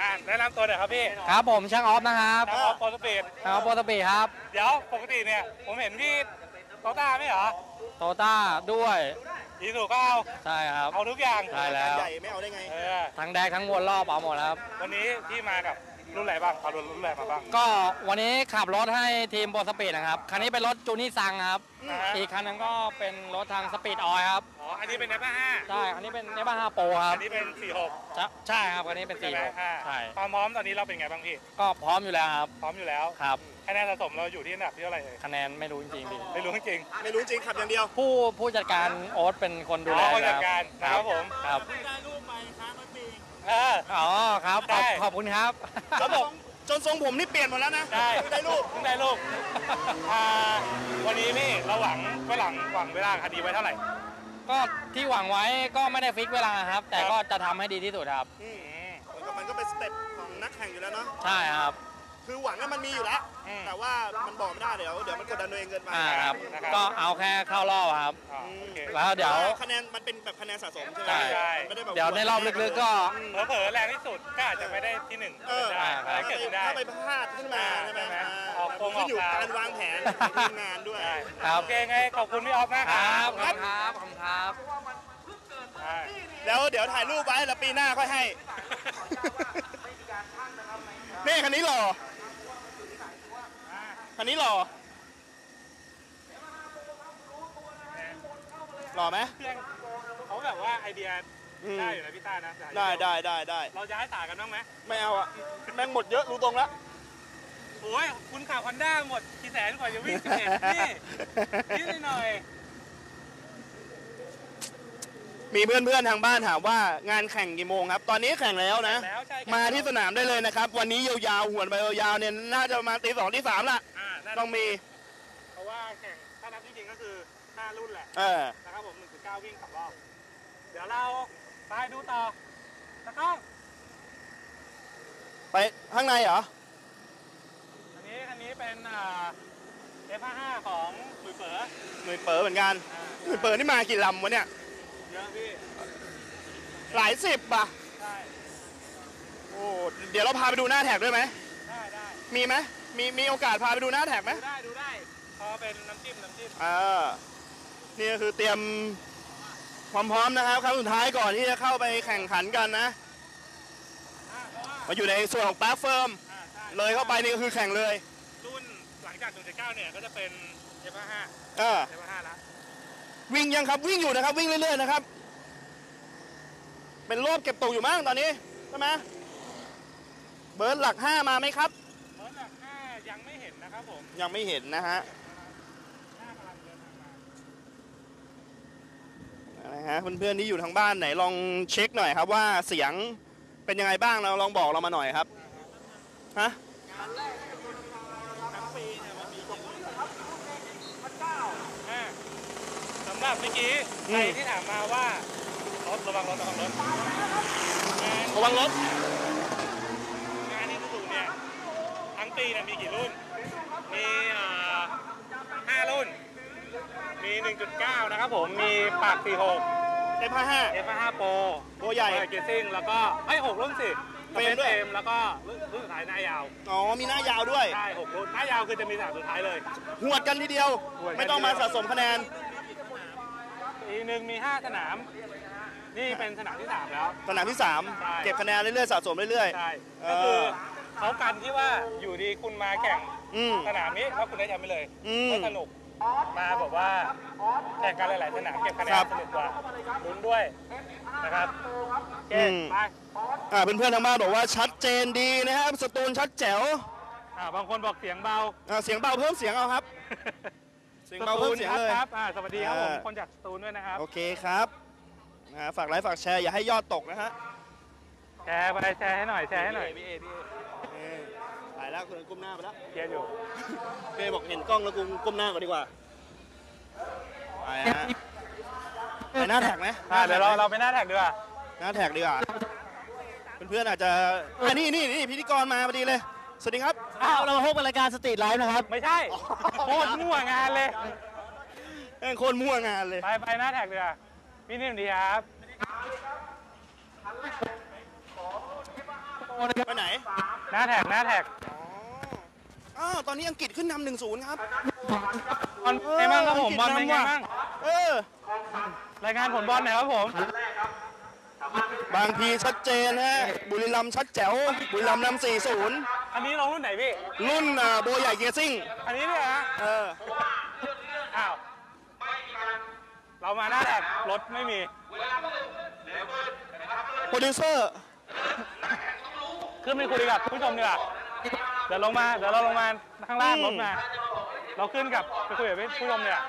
อ่าแนะนำตัวหน่อยครับพี่ครับผมช่างออฟนะครับครับโปรสปีดช่างออฟโปรตปีครับ เดี๋ยวปกติเนี่ย ผมเห็นพี่โตต้าไม่เหรอ โตต้าด้วย อีสุก็เอาใช่ครับ เอาทุกอย่าง ใช่แล้ว ใหญ่ไม่เอาได้ไง เออทั้งแดกทั้งวนรอบเอาหมดครับ วันนี้พี่มากับ รุ่นไหนบ้างเอารุ่นรุ่นไหนมาบ้าง ก็วันนี้ขับรถให้ทีมโปรสปีดนะครับ คันนี้เป็นรถจูนี่ซังครับ อ่าฮะ อีกคันหนึงก็เป็นรถทางสปีดออยครับ อ๋อ อันนี้เป็นเนป้าห้าใช่ อันนี้เป็นเนบ้าฮาโปรครัอับนนี้เป็นสี่หกจะใช่ครับ คันนี้เป็นใช่สี่ไหมอ่าใช่ ความพร้อมตอนนี้เราเป็นไงบ้างพี่ ก็พร้อมอยู่แล้วครับ พร้อมอยู่แล้วครับ คะแนนสะสมเราอยู่ที่อันดับที่เท่าไหร่เอ่ยคะแนนไม่รู้จริงๆพี่ไม่รู้จริงไม่รู้จริงขับอย่างเดียว ผู้ผู้จัดการโอ๊ตเป็นคนๆดูแลอ๋อคนอยู่จัดการคนะรัครับผม ครับ ได้รูปไปค้างไว้ปีง เออ อ๋อครับขอบได้ ขอบคุณครับแล้วบอกจนทรงผมนี่เปลี่ยนหมดแล้วนะได้ได้รูป เพิ่งได้ลูกอ่าวันนี้พี่เราหวังก็หลังหวังเวลาคดีไว้เท่าไหร่ ก็ที่หวังไว้ก็ไม่ได้ fix เวลาครับ แต่ครับ ก็จะทำให้ดีที่สุดครับ อืมมันก็เป็น step ของนักแข่งอยู่แล้วเนาะ ใช่ครับ คือหวังว่ามันมีอยู่แล้ว อืม แต่ว่ามันบอกไม่ได้เดี๋ยวเดี๋ยวมันกดดันตัวเองเกินไปอ่าครับนะครับก็เอาแค่เข้ารอบครับอ่าโอเค แล้วเดี๋ยวคะแนนมันเป็นแบบคะแนนสะสมใช่ไหมใช่ใช่ ไม่ได้แบบ เดี๋ยวในรอบลึกๆก็ เผลอๆแรงที่สุดก็อาจจะไม่ได้ที่หนึ่งเออ ได้อ่าอะไรเกิดขึ้นได้ ถ้าไปพลาดขึ้นมาใช่ไหมใช่ไหมอ่าออกโปรงขึ้นอยู่ออกกาตามรวางแผนของทีมงานด้วย ได้ครับ โอเคไงขอบคุณพี่ออฟมากคครัรับบ ขอบคุณครับขอบคุณครับ ใช่แล้วเดี๋ยวถ่ายรูปไว้แล้วปีหน้าค่อยให้นี่คันนี้หล่อ คันนี้หล่อหล่อไหมเครื่องเขาแบบว่าไอเดียอืม ได้อยู่นะพี่ต้านะได้ได้ได้ได้เราย้ายสายกันบ้างไหมไม่เอาอะแม่งหมดเยอะรู้ตรงแล้ว โอ้ยคุณขับฮอนด้าหมดกี่แสนกว่าจะวิ่งสิบเอ็ดนี่นิดหน่อย มีเพื่อนๆทางบ้านถามว่างานแข่งกี่โมงครับ ตอนนี้แข่งแล้วนะ แล้วใช่ครับมาที่สนามได้เลยนะครับ วันนี้ยาวๆหวนไปยาวๆเนี่ยน่าจะประมาณตีสองตีสามละอ่านั่นต้องมีเพราะว่าแข่งถ้านับจริงๆก็คือ 5 รุ่นแหละ เออนะครับผม1.9วิ่งสองรอบ เดี๋ยวเราไปดูต่อตะกล้องไปข้างในเหรอ อันนี้อันนี้เป็นอ่า F55 ของหลุยเป๋อหน่วยเปิดเหมือนกัน อ่าหน่วยเปิดนี่มากี่ลำวะเนี่ย เยอะพี่ หลายสิบป่ะ ใช่ โอ้เดี๋ยวเราพาไปดูหน้าแท็กด้วยไหมได้ได้มีไหมมีมีโอกาสพาไปดูหน้าแท็กไหมดูได้ดูได้พอเป็นน้ำจิ้มน้ำจิ้มอ่านี่ก็คือเตรียมความพร้อมนะครับครั้งสุดท้ายก่อนที่จะเข้าไปแข่งขันกันนะอ่าเพราะว่ามาอยู่ในส่วนของ parc fermé อ่าใช่เลยเข้าไปนี่ก็คือแข่งเลยรุ่นหลังจาก1.9เนี่ยก็จะเป็น F55 เออ F55 ละ วิ่งยังครับวิ่งอยู่นะครับ วิ่งเรื่อยๆนะครับ เป็นรอบเก็บตกอยู่มั้งตอนนี้ใช่ไหมเบิร์ดหลักห้ามาไหมครับ เบอร์หลัก5ยังไม่เห็นนะครับผม ยังไม่เห็นนะฮะ5กำลังเดินทางมานะฮะเพื่อนๆที่อยู่ทางบ้านไหนลองเช็คหน่อยครับว่าเสียงเป็นยังไงบ้างเราลองบอกเรามาหน่อยครับฮะ อ่าสำหรับเมื่อกี้ใครที่ถามมาว่ารถระวังรถระวังรถงานระวังรถงานนี้สุดเนี่ยทั้งปีเนี่ยมีกี่รุ่น มีอ่าห้ารุ่น มี 1.9 นะครับผม มีปาก 46 F55 F5 Pro ตัวใหญ่เกียร์ซิ่งแล้วก็ไอ้ยหกรุ่นสิเฟรมด้วยเฟรมแล้วก็รุ่นสุดท้ายหน้ายาว อ๋อ มีหน้ายาวด้วย ใช่หกรุ่นหน้ายาวคือจะมีสนามสุดท้ายเลย หวดกันทีเดียวหวดกันไม่ต้องมาสะสมคะแนน ปีหนึ่งมี 5 สนาม นี่เป็นสนามที่ 3 แล้ว สนามที่ ใช่ 3 เก็บคะแนนเรื่อยๆสะสมเรื่อย ใช่เอก็คืออเขากันที่ว่าอยู่ดีคุณมาแข่งๆอืมสนามนี้แล้วคุณได้แชมป์ไปเลยอืมก็สนุกมาแบบว่าแข่งกันหลายๆสนามเก็บคะแนครันบสนุกกว่าลุ้นด้วยนะครับโอเคอืม ไปอ่าเพื่อนๆทางบ้านบอกว่าชัดเจนดีนะครับสตูนชัดแจ๋วอ่าบางคนบอกเสียงเบา อ่าเสียงเบาเพิ่มเสียงเอาครับเสียงเบาเพิ่มเสียงเลยครับอ่าสวัสดีครับผมอ่าคนจากสตูลด้วยนะครับ โอเคครับอ่าฝากไลค์ฝากแชร์อย่าให้ยอดตกนะฮะ แชร์ไปแชร์ให้หน่อยแชร์ให้หน่อยพี่เอพี่เอถ่ายแล้วคุณก้มหน้าไปแล้วเชียร์อยู่เป้บอกเห็นกล้องแล้วกูก้มหน้าก่อนดีกว่าไปฮะไปหน้า track ไหมอ่าเดี๋ยวเราเราไปหน้า track ดีกว่าหน้า track ดีกว่าเพื่อนๆอาจจะอ่านี่นี่นี่พิธีกรมาพอดีเลย สวัสดีครับ อ้าวเรามาพบกับรายการ Street Live นะครับ ไม่ใช่โคตรมั่วงานเลยแม่งโคตรมั่วงานเลย ไปไปหน้า track ดีกว่าพี่นิ่มดีครับไปไหน หน้า track หน้า trackอ๋อตอนนี้อังกฤษขึ้นนำหนึ่งศูนย์ครับบอลเป็นไงบ้างครับผมบอลเป็นไงบ้างเออรายงานผลบอลหน่อยครับผม บางทีชัดเจนฮะบุรีรัมย์ชัดแจ๋วบุรีรัมย์นำสี่ศูนย์อันนี้ลงรุ่นไหนพี่ รุ่นอ่าโบใหญ่เกียร์ซิ่ง อันนี้เนี่ยฮะเอออ้าวเรามาหน้า track รถไม่มีโปรดิวเซอร์ขึ้นไปคุยกับผู้ชมดีกว่าเดี๋ยวลงมาเดี๋ยวเราลงมาข้างล่างอืมรถมา เราขึ้นกับไปคุยกับผู้ชมเนี่ย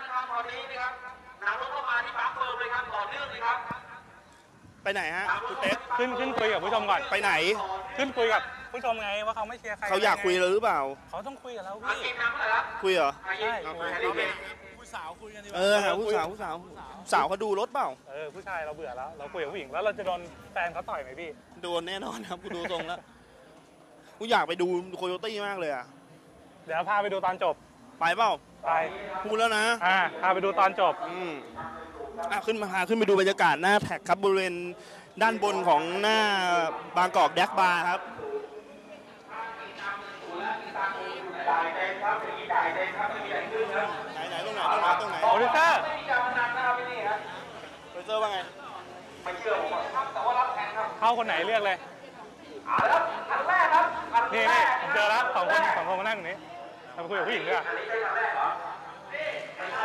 ไปไหนฮะคุณเต๊กขึ้นขึ้นคุยกับผู้ชมก่อน ไปไหน ขึ้นคุยกับผู้ชมไงว่าเขาไม่เชียร์ใครเขาอยากคุยเลยหรือเปล่า เขาต้องคุยกับเราพี่คุยเหรอ ใช่ผู้สาวคุยกันดีกเอว่าอหาผู้สาวผู้สาวสาวเขาดูรถเปล่า เออผู้ชายเราเบื่อแล้ว เราคุยกับผู้หญิงแล้วเราจะโดนแฟนเขาต่อยไหมพี่ โดนแน่นอนครับกูดูทรงแล้ว กูอยากไปดูโคโยตี้มากเลยอะ เดี๋ยวพาไปดูตอนจบ ไปเปล่า ไป พูดแล้วนะ อ่าพาไปดูตอนจบ อืม อะขึ้นมาพาขึ้นไปดูบรรยากาศหน้า track ครับบริเวณด้านบนของหน้า Bangkok Drag Avenue ครับ ไหนไหนตรงไหนตรงไหนตรงไหนโปรดิวเซอร์โปรดิวเซอร์ว่าไงเข้าคนไหนเลือกเลยนี่นี่ผมเจอแล้วสองคนสองคนมานั่งตรงนี้เราไปคุยกับผู้หญิงด้วยไหนฮะไหน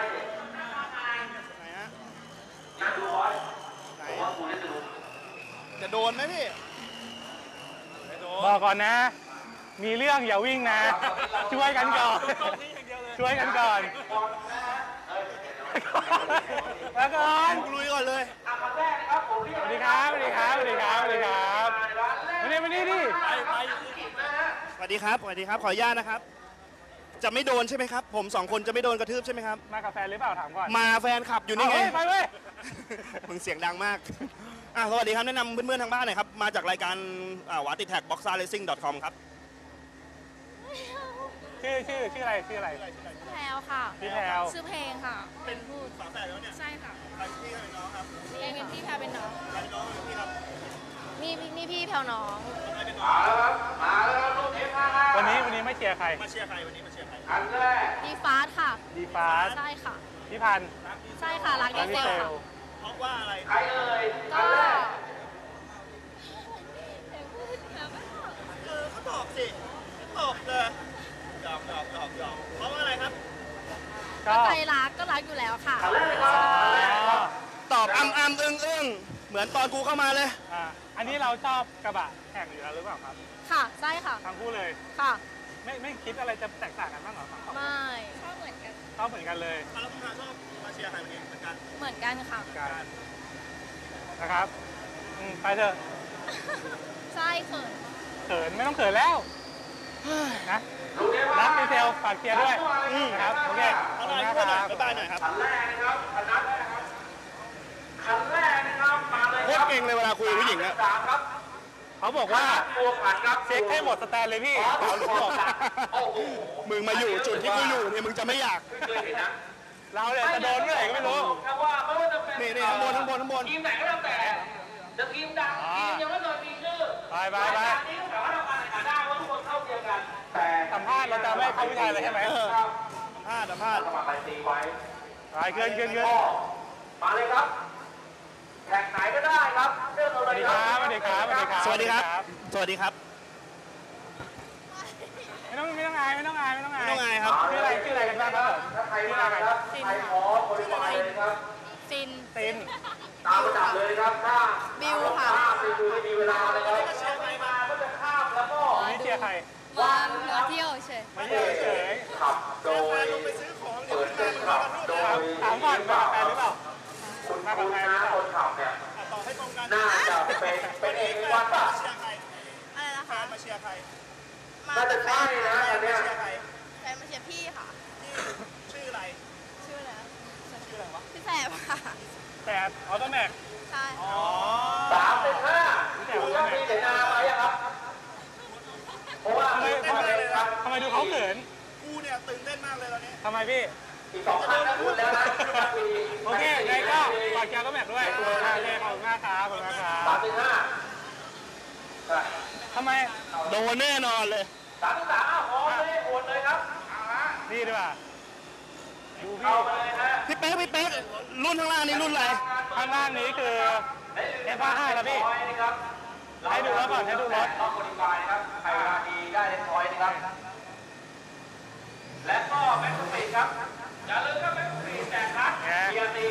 จะโดนไหมพี่บอกก่อนนะ มีเรื่องอย่าวิ่งนะ ช่วยกันก่อน ช่วยกันก่อนแล้วก่อนกูลุยก่อนเลยสวัสดีครับสวัสดีครับสวัสดีครับสวัสดีครับมานี่มานี่ดิสวัสดีครับสวัสดีครับขออนุญาตนะครับ จะไม่โดนใช่ไหมครับ ผมสองคนจะไม่โดนกระทืบใช่ไหมครับ มากับแฟนหรือเปล่าถามก่อนมาแฟนขับอยู่นี่ไง เอาเว้ยไปเว้ย มึงเสียงดังมากอะสวัสดีครับ แนะนำเพื่อนๆทางบ้านหน่อยครับ มาจากรายการอ่าวาติแท็กบ็อกซ่าเรซิ่ง .com ครับ ชื่อชื่อชื่ออะไรชื่ออะไรแพลวค่ะ พี่แพรวชื่อเพลงค่ะเป็นพูดฝาแฝดแล้วเนี่ยใช่ค่ะใครเป็นพี่ใครเป็นน้องครับเพลงเป็นพี่แพลวเป็นน้อง ใครเป็นน้องหรือพี่ครับมีมีพี่แพลวน้อง ใครเป็นน้อง วันนี้วันนี้ไม่เชียร์ใคร มาเชียร์ใครวันนี้มาเชียร์ ใครดีฟาสค่ะ ดีฟ้าใช่ค่ะ พี่พันธ์ใช่ค่ะรักและดีพี่เซเซลลค่ะ เพราะว่าอะไรก็เออเขาตอบสิตอบเลยหยอกหยอกหยอกหยอกเพราะว่าอะไรครับก็ใจรักก็รักอยู่แล้วค่ะตอบอ้ำอ้ำอึ้งอึ้งเหมือนตอนกูเข้ามาเลย อ่าอันนี้เราชอบกระบะแข่งอยู่แล้วหรือเปล่าครับ ค่ะใช่ค่ะ ทั้งคู่เลย ค่ะ ไม่ไม่คิดอะไรจะแตกต่างกันบ้างเหรอทั้งสองไม่ชอบเหมือนกัน ชอบเหมือนกันเลยแล้วคุณชอบมาเชียร์ใครวันนี้เหมือนกันเหมือนกันค่ะกันนะครับอืมไปเถอะใช่เขินเขินไม่ต้องเขินแล้วนะรักดีเซลฝากเชียร์ด้วยนะครับโอเคขเอาอบหน่คุอยณมากพูดคหน่อยรับ บ๊ายบายหน่อยครับโคตรเก่งเลยเวลาคุยกับผู้หญิงอะ เขาบอกว่าเช็คให้หมดสแตนเลยพี่เขาบอกมึงมาอยู่จุดที่กูอยู่เนี่ยมึงจะไม่อยากเราเนี่ยจะโดนเมื่อไหร่ก็ไม่รู้นี่นี่ข้างบนข้างบนข้างบนทีมไหนก็แล้วแต่จะทีมดังทีมยังไม่เคยมีชื่ออไปไปไปรายการนี้ก็สามารถทำการแข่งขันได้ว่าทุกคนเท่าเทียมกัน แต่สัมภาษณ์เราจะไม่เข้าวิทยาเลยใช่ไหมครับพลาดอะพลาดสมัครไปตีไว้ไปเกินเกินเกินก็มาเลยครับ แข่งไหนก็ได้ครับเลือกเอาสเลวัสยดีคครัรับบสวัสดีครับสวัสดีครับ สวัสดีครับ สวัสดีครับ ไม่ต้องไม่ต้องอายไม่ต้องอายไม่ต้องอายไม่ต้องอายครับชื่ออะไรชื่ออะไรกันบ้างครับผมถ้าใครมาครับใครขอบริวารเลยครับซินตินตามระดับเลยครับถ้าบิวค่ะข้ามไปคือไม่มีเวลาเลยครับใครมาก็จะข้ามแล้วก็วันนี้เชียร์ใครมามาเที่ยวเฉยมาเที่ยวเฉยขับโดยเปิดเป็นขับโดยถามก่อนมา กับแฟนหรือเปล่าคุณคุณนะคนขับเนี่ยน่าจะเป็นเป็นเอกวันป่ะอะไรนะคะมาเชียร์ใครมาน่าจะใช่นะอันเนี้ยแฟนมาเชียร์พี่ค่ะชื่ออะไรชื่ออะไรชื่ออะไรวะพี่แสบค่ะแต่ออโตแม็กใช่สามสิบห้าคุณก็มีเสนามายังครับเพราะว่าทำไมทำไมเลยครับทำไมดูเขาเขินกูเนี่ยตื่นเต้นมากเลยตอนนี้ทำไมพี่ อีกสองพันนะคุณแล้วนะโอเคไงก็ฝากแชร์ออโตแม็กด้วยโอเคขอบคุณมากครับขอบคุณมากครัสามบสิบห้าทำไม โดนแน่นอนเลยสามสิบสามอ้าวพร้อมเลยโอนเลยครับเอาฮะนี่ดีกว่าดูพี่เข้ามาเลยฮะพี่เป๊กพี่เป๊กรุ่นข้างล่างนี่รุ่นอะไร ข้างล่างนี้คือ F5 แล้วพี่ร้อยนะครับให้ดูรถก่อนให้ดูรถรอบโคดิฟายนะครับใครเวลาดีได้เล่นพอยต์นะครับ และก็แม็กซ์ฟีดครับ อย่าลืมครับแม็กซ์ฟีดแจกคัดไงเบียร์ตี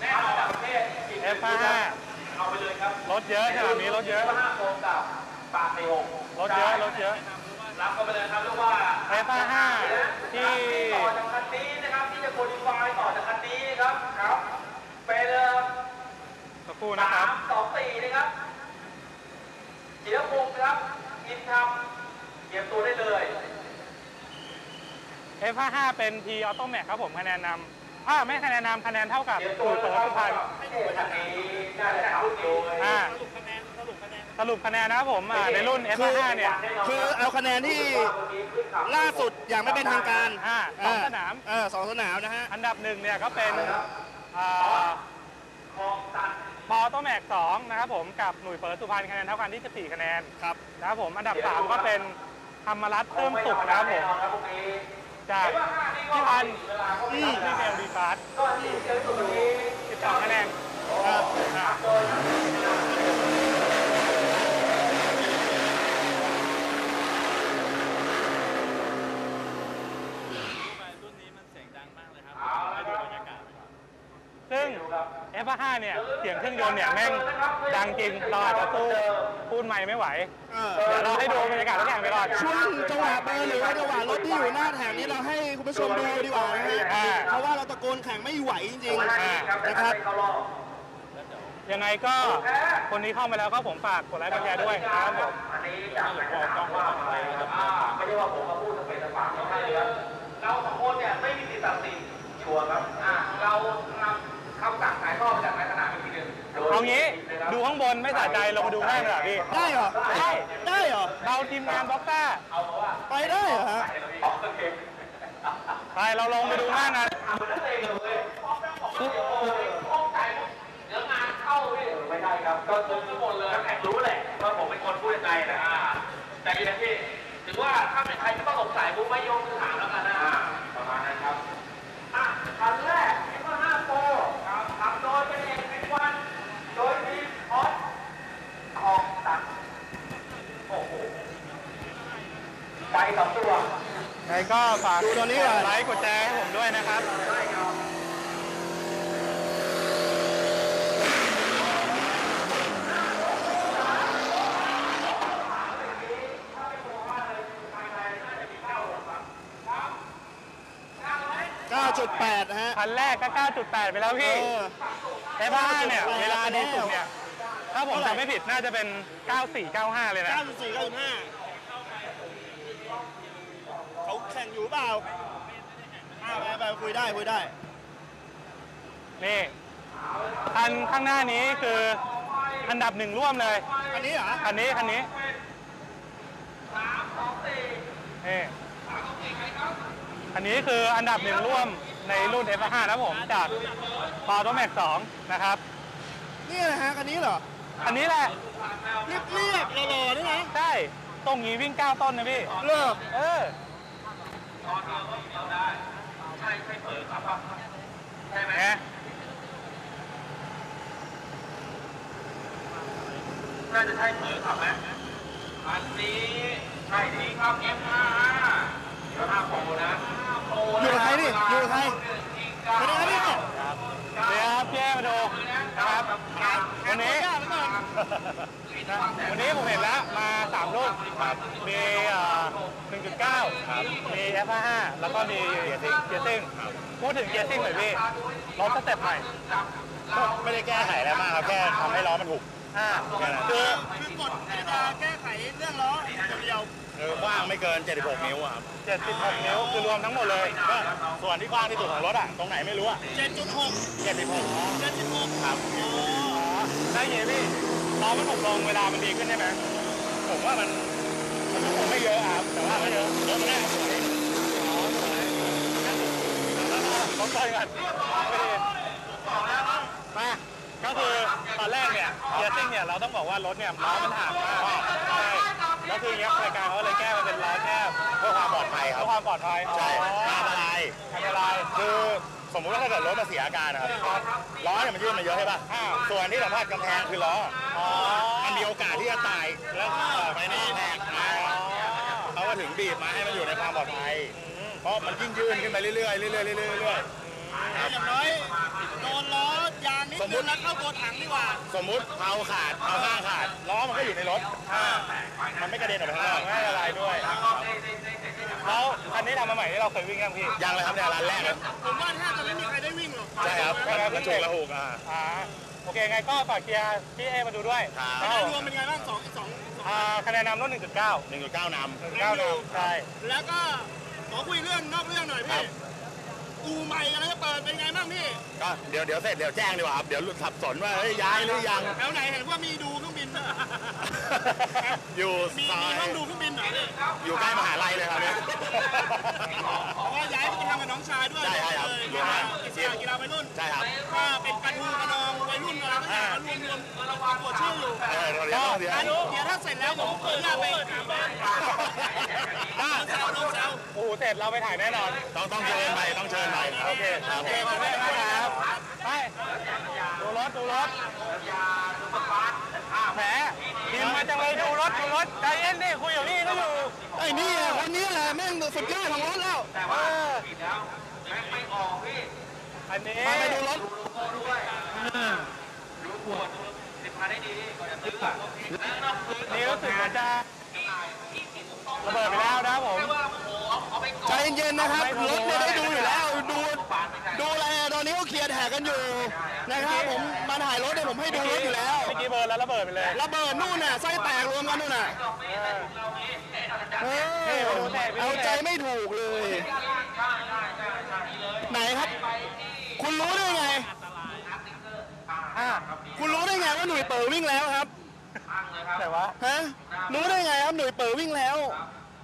แน่นอนจากประเทศอีกหนึ่ง F5 เอาไปเลยครับรถเยอะขนาดนี้รถเยอะห้าโมงกับปากในหกรถเยอะรถเยอะรับกันไปเลยครับเรียกว่า F5 ที่ต่อจากคันนี้นะครับที่จะโคดิฟายต่อจากคันนี้ครับครับเป็นเอ่อสักครู่นะครับสามสองสี่นะครับเจียพงศ์นะครับอินทำเตรียมตัวได้เลย F55 เป็น P Auto Max ครับผมคะแนนนำอ่าไม่คะแนนนำคะแนนเท่ากับตรียมสูตัวตรนะสุพรรัรบณคันนี้น่าจะขับโดยอ่าสรุปคะแนนนะครับผมอ่าในรุ่น F55 เนี่ยคือเอาคะแนนที่ล่าสุดอย่างไม่เป็นทางการอ่าสองสนามเออสองสนามนะฮะ อันดับหนึ่งเนี่ยก็เป็นอ่าขอตันปอโตแม็ก2นะครับผมกับหนุ่ยเฟิร์สสุพรรณคะแนนเท่ากันที่ 14 คะแนนครับนะครับผมอันดับ 3 ก็เป็นธรรมรัตน์เพิ่มสุขนะครับผม จากพี่พันธ์ที่ที่เบลดีฟาสก็ที่เจอตัวนี้12คะแนนครับอ่า ซึ่ง F5 เนี่ย เสียงเครื่องยนต์เนี่ยแม่งดังจริงเราอาจจะสู้พูดไม่ไม่ไหวเออเดี๋ยวเราให้ดูบรรยากาศรถแข่งไปก่อน ช่วงจังหวะเบอร์หรือว่าจังหวะรถที่อยู่หน้าแถวนี้เราให้คุณผู้ชมดูดีกว่านะฮะอ่า เพราะว่าเราตะโกนแข่งไม่ไหวจริงๆนะครับ ยังไงก็คนนี้เข้ามาแล้วก็ผมฝากกดไลค์กดแชร์ด้วยนะครับผมอันนี้จากไหนก็ถามว่ามาครับไม่ใช่ว่าผมมาพูดสเปนสปาไม่ใช่เลยครับเราสองคนเนี่ยไม่มีสิทธิ์ตัดสินชัวร์ครับอ่าเรา เอางี้นะครับดูข้างบนไม่สะใจลงมาดูข้างล่างดีกว่าพี่ได้เหรอ ได้ได้เหรอ เราทีมงานบ็อกซ่าเอามาว่าไปได้เหรอฮะออกโอเคไปเราลงไปดูข้างกันทำมันนั่นเองเลยพร้อมแล้วบอกว่าเดี๋ยวโอ้ยห้องใจเดี๋ยวงานเข้าพี่ไม่ได้ครับ ก็งงไปหมดเลยแข่งรู้แหละว่าผมเป็นคนพูดยังไงนะอ่าใจเย็นพี่ถือว่าถ้าเป็นใครที่ต้องสงสัยผมไม่ยกมือถามแล้วกันนะอ่าประมาณนั้นครับ อะคันแรกเอ็มห้าโปรครับขับโดยเป็นเอกเป็นวัน โดยทีมออสทองตัด โอ้โหไป สองตัวยังไงก็ฝากดูตัวนี้ก่อนไลค์กดแชร์ให้ผมด้วยนะครับได้ครับ9.8นะฮะ คันแรกก็ 9.8 ไปแล้วเอพี่อเอฟห้าเนี่ยเวลาดีสุดเนี่ย ถ้าผมจำไม่ผิดน่าจะเป็น 94 95 เลยนะ 94 95เขาแข่งอยู่ เปล่าอ่าไปไปคุยได้คุยได้ นี่คันข้างหน้านี้คืออันดับหนึ่งร่วมเลยอันนี้เหรอคันนี้คันนี้นี่อันนี้คืออันดับหนึ่งร่วมในรุ่น F5 นะผมจากปอโตแม็ก2นะครับ นี่นะฮะอันนี้เหรออันนี้แหละเรียบเรียบๆหล่อๆนี่ไงงงี้วิ่งเก้าต้นนะพี่เลิกเออ ใช่ใช่เปิดครับป่ะใช่ไหมไงน่าจะใช่เปิดครับไหมอันนี้ใช่ดีครับ F5 แล้ว5โปรนะโปรอยู่กับใครนี่อยู่กับใครไม่ได้ครับพี่ เดี๋ยวครับพี่เอมาดูนะครับวันนี้ วันนี้ผมเห็นแล้วมาสามรุ่นครับมีเอ่อ1.9ครับมี F55 แล้วก็มีเกียร์ซิงเกียร์ซิงพูดถึงเกียร์ซิงหน่อยพี่รถสเต็ปใหม่ไม่ได้แก้ไขอะไรมากครับแค่ทำให้ล้อมันหุบอ่าคือคือกฎที่จะแก้ไขเรื่องล้อเดียวคือกว้างไม่เกิน 76 นิ้วอะครับ 76 นิ้วคือรวมทั้งหมดเลยก็ส่วนที่กว้างที่สุดของรถอะ ตรงไหนไม่รู้อะเจ็ดจุดหก76เจ็ดจุดหกครับได้ยินพี่ล้ อมันถูกลงเวลามันดีขึ้นใช่ไหมผมว่ามันมันผมไม่เยอะครับแต่ว่าไม่เยอะรถมันแน่สวยลองต่อยกันไม่ดีมาก็คือตอนแรกเนี่ยเกียร์ซิงเนี่ยเราต้องบอกว่ารถเนี่ยล้อมันห่างมากใช่แล้วคืออย่างเงี้ยรายการเขาเลยแก้มาเป็นล้อแคบเพื่อความปลอดภัยครัเพื่บอความปลอดภัยใช่อ๋ออันตรายอันตรายคือ สมมุติว่าถ้าเกิดรถมาเสียอาการนะครับล้อเนี่ยมันยืดมาเยอะใช่ป่ะอ่าส่วนที่สัมผัสกำแพงคือล้ออ๋อมันมีโอกาสที่จะตายแล้วต่อไปนี่แหกมาเขาก็ถึงบีบมาให้มันอยู่ในความปลอดภัยเพราะมันยิ่งยืนขึ้นไปเรื่อยๆเรื่อยๆเรื่อยๆเรื่อยๆครับอย่างน้อยโดนล้อยางนิดนึงแล้วเข้าตัวถังดีกว่า สมมุติเผาขาดเผาข้างขาดล้อมันก็อยู่ในรถมันไม่กระเด็นออกไปข้างนอกไม่ละลายด้วย แล้วคันนี้ทำมาใหม่ที่เราเคยวิ่งกันพี่ยังเลยครับเนี่ยร้านแรกเลยผมว่าถ้าจะไม่มีใครได้วิ่งหรอกใช่ครับกระจุกระหูกอะอ่าโอเคไงก็ฝากเกียร์พี่เอมาดูด้วยครับคะแนนรวมเป็นไงบ้างสองสองอ่าคะแนนนำรุ่น1.9หนึ่งจุดเก้านำ9นำใช่แล้วก็ขอคุยเรื่องนอกเรื่องหน่อยครัพี่บอูใหม่กำลังจะเปิดเป็นไงบ้างพี่ก็เดี๋ยวเดี๋ยวเสร็จเดี๋ยวแจ้งดีกว่าครับเดี๋ยวหลุดสับสนว่าเฮ้ยย้ายหรือยังแถวไหนเห็นว่ามีดูเครื่ องบินด้วยอยู่มีซอมียห้องดูเครื่องบินเหรอพี่อยู่ใกล้มหาลัยเลยครับเนี่ย เพราะว่าย้ายไปทำกับน้องชายด้วยใช่ใช่ครับเลยอยู่ห้างกีฬากีฬาวัยรุ่นใช่ครับก็เป็นกระทูกระนองวัยรุ่นอะไรก็อย่างรวมรวมประกวดชื่ออยู่เออเดี๋ยวต้องเดี๋ยวอันเดี๋ยวถ้าเสร็จแล้วผมเปิดหน้าไปถามบ้างอะแซวน้องแซว โอ้โหเสร็จเราไปถ่ายแน่นอน ต้องต้องเชิญไปต้องเชิญไปโอเคครับโอเคขอบคุณมากครับ ไป ดูรถ ดูรถ แหมทีมมาจังเลยดูรถดูรถใจเย็นดิคุยอยู่นี่ก็อยู่ไอ้นี่อะคนนี้แหละแม่งสุดยอดของรถแล้วเอออันนี้มาไปดูรถนี่รู้สึกว่าจะระเบิดไปแล้วนะครับผม ใจเย็นๆนะครับรถเนี่ยได้ดูอยู่แล้ว ดูดูอะไรอะตอนนี้ก็เคลียร์แท็กกันอยู่นะครับผมมาถ่ายรถเนี่ยผมให้ดูรถอยู่แล้วเมื่อกี้เบิร์นแล้วระเบิดไปเลยระเบิดนู่นน่ะไส้แตกรวมกันนู่นน่ะเอนี่อมาดูแตกไปเอาดูใจแตกไม่ถูกเลย ไหนครับ คุณรู้ได้ไงอะคุณรู้ได้ไงว่าหน่วยเปิดวิ่งแล้วครับแต่ว่าฮะรู้ได้ไงครับหน่วยเปิดวิ่งแล้ว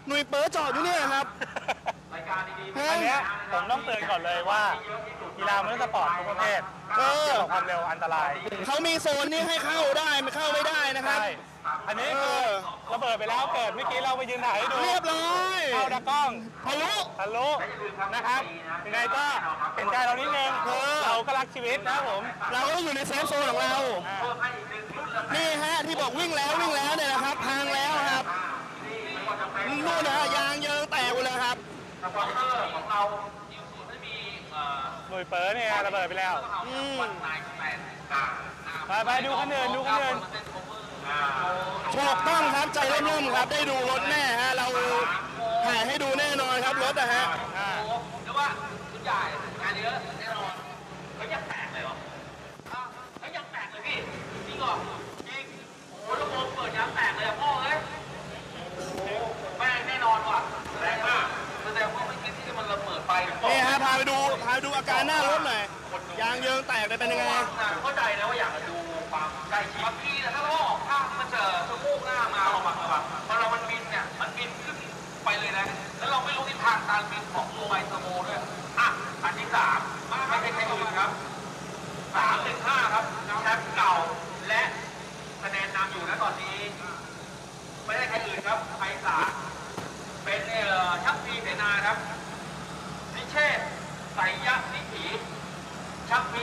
หน่วยเปิดจอดอยู่เนี่ยครับฮะอันเนี้ยผมต้องเตือนก่อนเลยว่ากีฬามอเตอร์สปอร์ตทุกประเภทเออ เกี่ยวกับความเร็วอันตราย เขามีโซนนี้ให้เข้าได้ไม่เข้าไม่ได้นะครับ ใช่ อันนี้คือระเบิดไปแล้วเกิดเมื่อกี้เราไปยืนถ่ายให้ดูเรียบร้อยเข้าดักกล้องทะลุ ทะลุนะครับยังไงก็เป็นใจเรานิดนึงเราก็รักชีวิตนะครับผม เราก็อยู่ในเซฟโซนของเรา นี่ฮะที่บอกวิ่งแล้ววิ่งแล้วเนี่ยนะครับพังแล้วครับ นู่นนะฮะยางเยิงแตกหมดเลยครับหน่วยเปิดเนี่ยระเบิดไปแล้ว อืมไปไปดูคันอื่นดูคันอื่นถูกต้องครับใจร่มๆครับ ได้ดูรถแน่ฮะ เราถ่ายให้ดูแน่นอนครับรถนะฮะ อ่าหรือว่าชุดใหญ่าไปดูพาไปดูอาการหน้ารถหน่อยยางเยิงแตกเลยเป็นยังไง เข้าใจนะว่าอยากจะดูความใกล้ชิดบางทีนะถ้าเราออกข้างมันจะสะโพกหน้ามาออกมาออกมาพอเรามันบินเนี่ยมันบินขึ้นไปเลยนะ แล้วเราไม่รู้ทิศทางการบินของตัวไมโครโมด้วยอะอันที่สามไม่ใช่ใครอื่นครับ สามหนึ่งห้าครับแชมป์เก่าและคะแนนนำอยู่นะตอนนี้ ไม่ได้ใครอื่นครับไทยส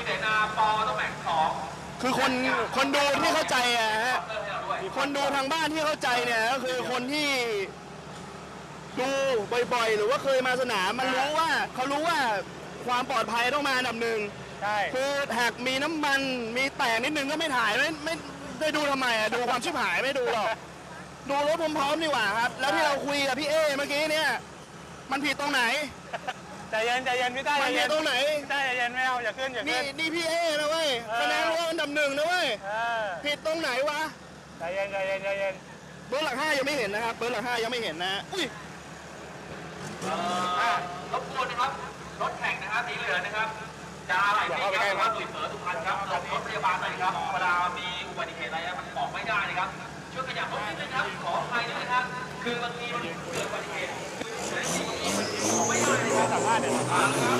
เสนาปอต้องแบ่งสอง คือคนคนดูที่เข้าใจอะฮะ เพิ่มให้เราด้วย คนดูทางบ้านที่เข้าใจเนี่ยก็คือคนที่ดู บ่อยๆ หรือว่าเคยมาสนามมันรู้ว่าเขารู้ว่าความปลอดภัยต้องมาอันดับหนึ่งใช่คือหากมีน้ำมันมีแตกนิดนึงก็ไม่ถ่ายไม่ไม่ได้ดูทำไมอะดูความชิบหายไม่ดูหรอกดูรถพร้อมๆดีกว่าครับ แล้วที่เราคุยกับพี่เอเมื่อกี้เนี่ยมันผิดตรงไหน ใจเย็นใจเย็นพี่ต้ามัใจนผิเย็ดนตรงไหนใช่ใจเย็นไม่เอาอย่าขึ้นอย่านี่ขึ้น นี่พี่เอนะเว้ยเออ คะแนนรวมอันดับหนึ่งนะเว้ยเออผิดตรงไหนวะใจเย็นใจเย็นใจเย็นเบอร์หลักห้ายังไม่เห็นนะครับเบอร์หลักห้ายังไม่เห็นนะอุ้ย อ่ารบกวนนะครับ รถแข่งนะครับสีเหลืองนะครับจะอะไรที่ครับรถสุดเสือทุกคันครับหลบรถพยาบาลหน่อยครับเวลามีอุบัติเหตุอะไรมันบอกไม่ได้นะครับ ช่วยขยับรถนิดนึงครับ ขออภัยด้วยนะครับ คือบางทีมันเกิดอุบัติเหตุคือเหมือนสีออกไม่ได้นะครับสัมภาษณ์เดี๋ยวเอาละครับ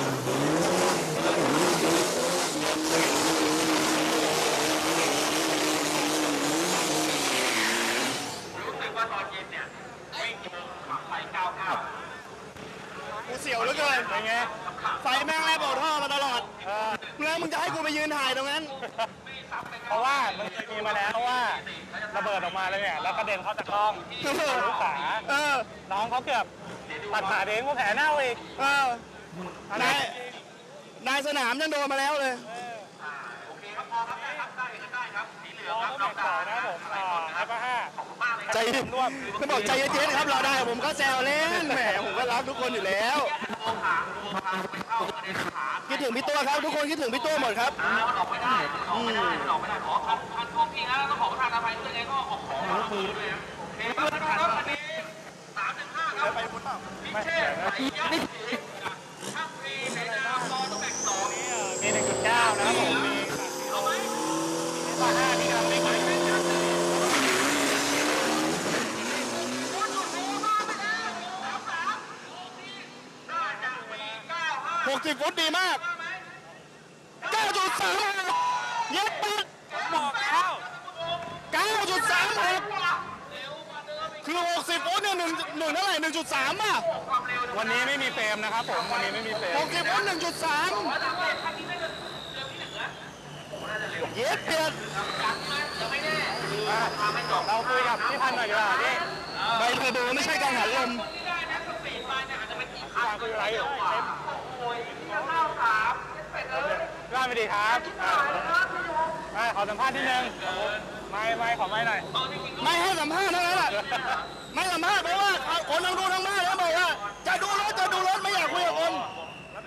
รู้สึกว่าตอนเย็นเนี่ยวิ่งอยู่ขับไป99 กูเสียวเหลือเกิน เป็นไง ไฟแม่งแลบออกท่อมาตลอด เออ แล้วมึงจะให้กูไป ยืนถ่ายตรงนั้น เพราะว่ามันเคยมีมาแล้วว่าระเบิดออกมาเลยเนี่ยแล้วกระเด็นเข้าตะกร้องลูกขาเออ น้องเขาเกือบตัดขาเด้งเพราะแผลเน่าอีกเอออันนานี้ยนายสนามยังโดนมาแล้วเลยโอเคครับพอครับได้ครับได้กันได้ครับสีเหลืองรอครับต้องเราแบ่งได้ต่อนะนะผมอ่าไอ้ป้าห้าขอบคุณมากเลยครับใจเย็นร่วมก็บอกใจเย็นๆครับรอได้ผมก็แซวเล่นแหมผมก็รักทุกคนอยู่แล้ว ตัวขาตัวขาไปเข้าประเด็นขาคิดถึงพี่ตัวครับ ทุกคนคิดถึงพี่ตัวหมดครับอ่ามันออกไม่ได้มันออกไม่ได้มันออกไม่ได้ขอคันคันท่วงทีนะต้องขอประทานอภัยด้วยไงก็ขอขอความมือด้วยนะโอเคครับครับอันนี้สามถึงห้าครับพิเชษไหลยักษ์ช่างพีเสนาปอต้องแบ่งสองมีหนึ่งจุดเก้านะครับผมมี เอาไหม ป้าห้าที่กำลังวิ่งอยู่ 60 ฟุตดีมาก 9.3เย็ดปัดบอกแล้ว 9.3คือ 60 ฟุตเนี่ยหนึ่งหนึ่งเท่าไหร่1.3ป่ะวันนี้ไม่มีเฟรมนะครับผม วันนี้ไม่มีเฟรม60ฟุต1.3 เย็ดเปียดเราคุยกับพี่พันธ์หน่อยดีกว่าพี่ใบเทอร์โบไม่ใช่การหันลมวางคุยอะไรอยู่ ร่านไปดีครับอ่าอ่าขอสัมภาษณ์นิดนึงไม่ไม่ขอไม่หน่อย ไม่ให้สัมภาษณ์เท่านั้นแหละ ไม่สัมภาษณ์เพราะว่าคนทางดูทางบ้านแล้วบอกว่าจะดูรถจะดูรถไม่อยากคุยกับคน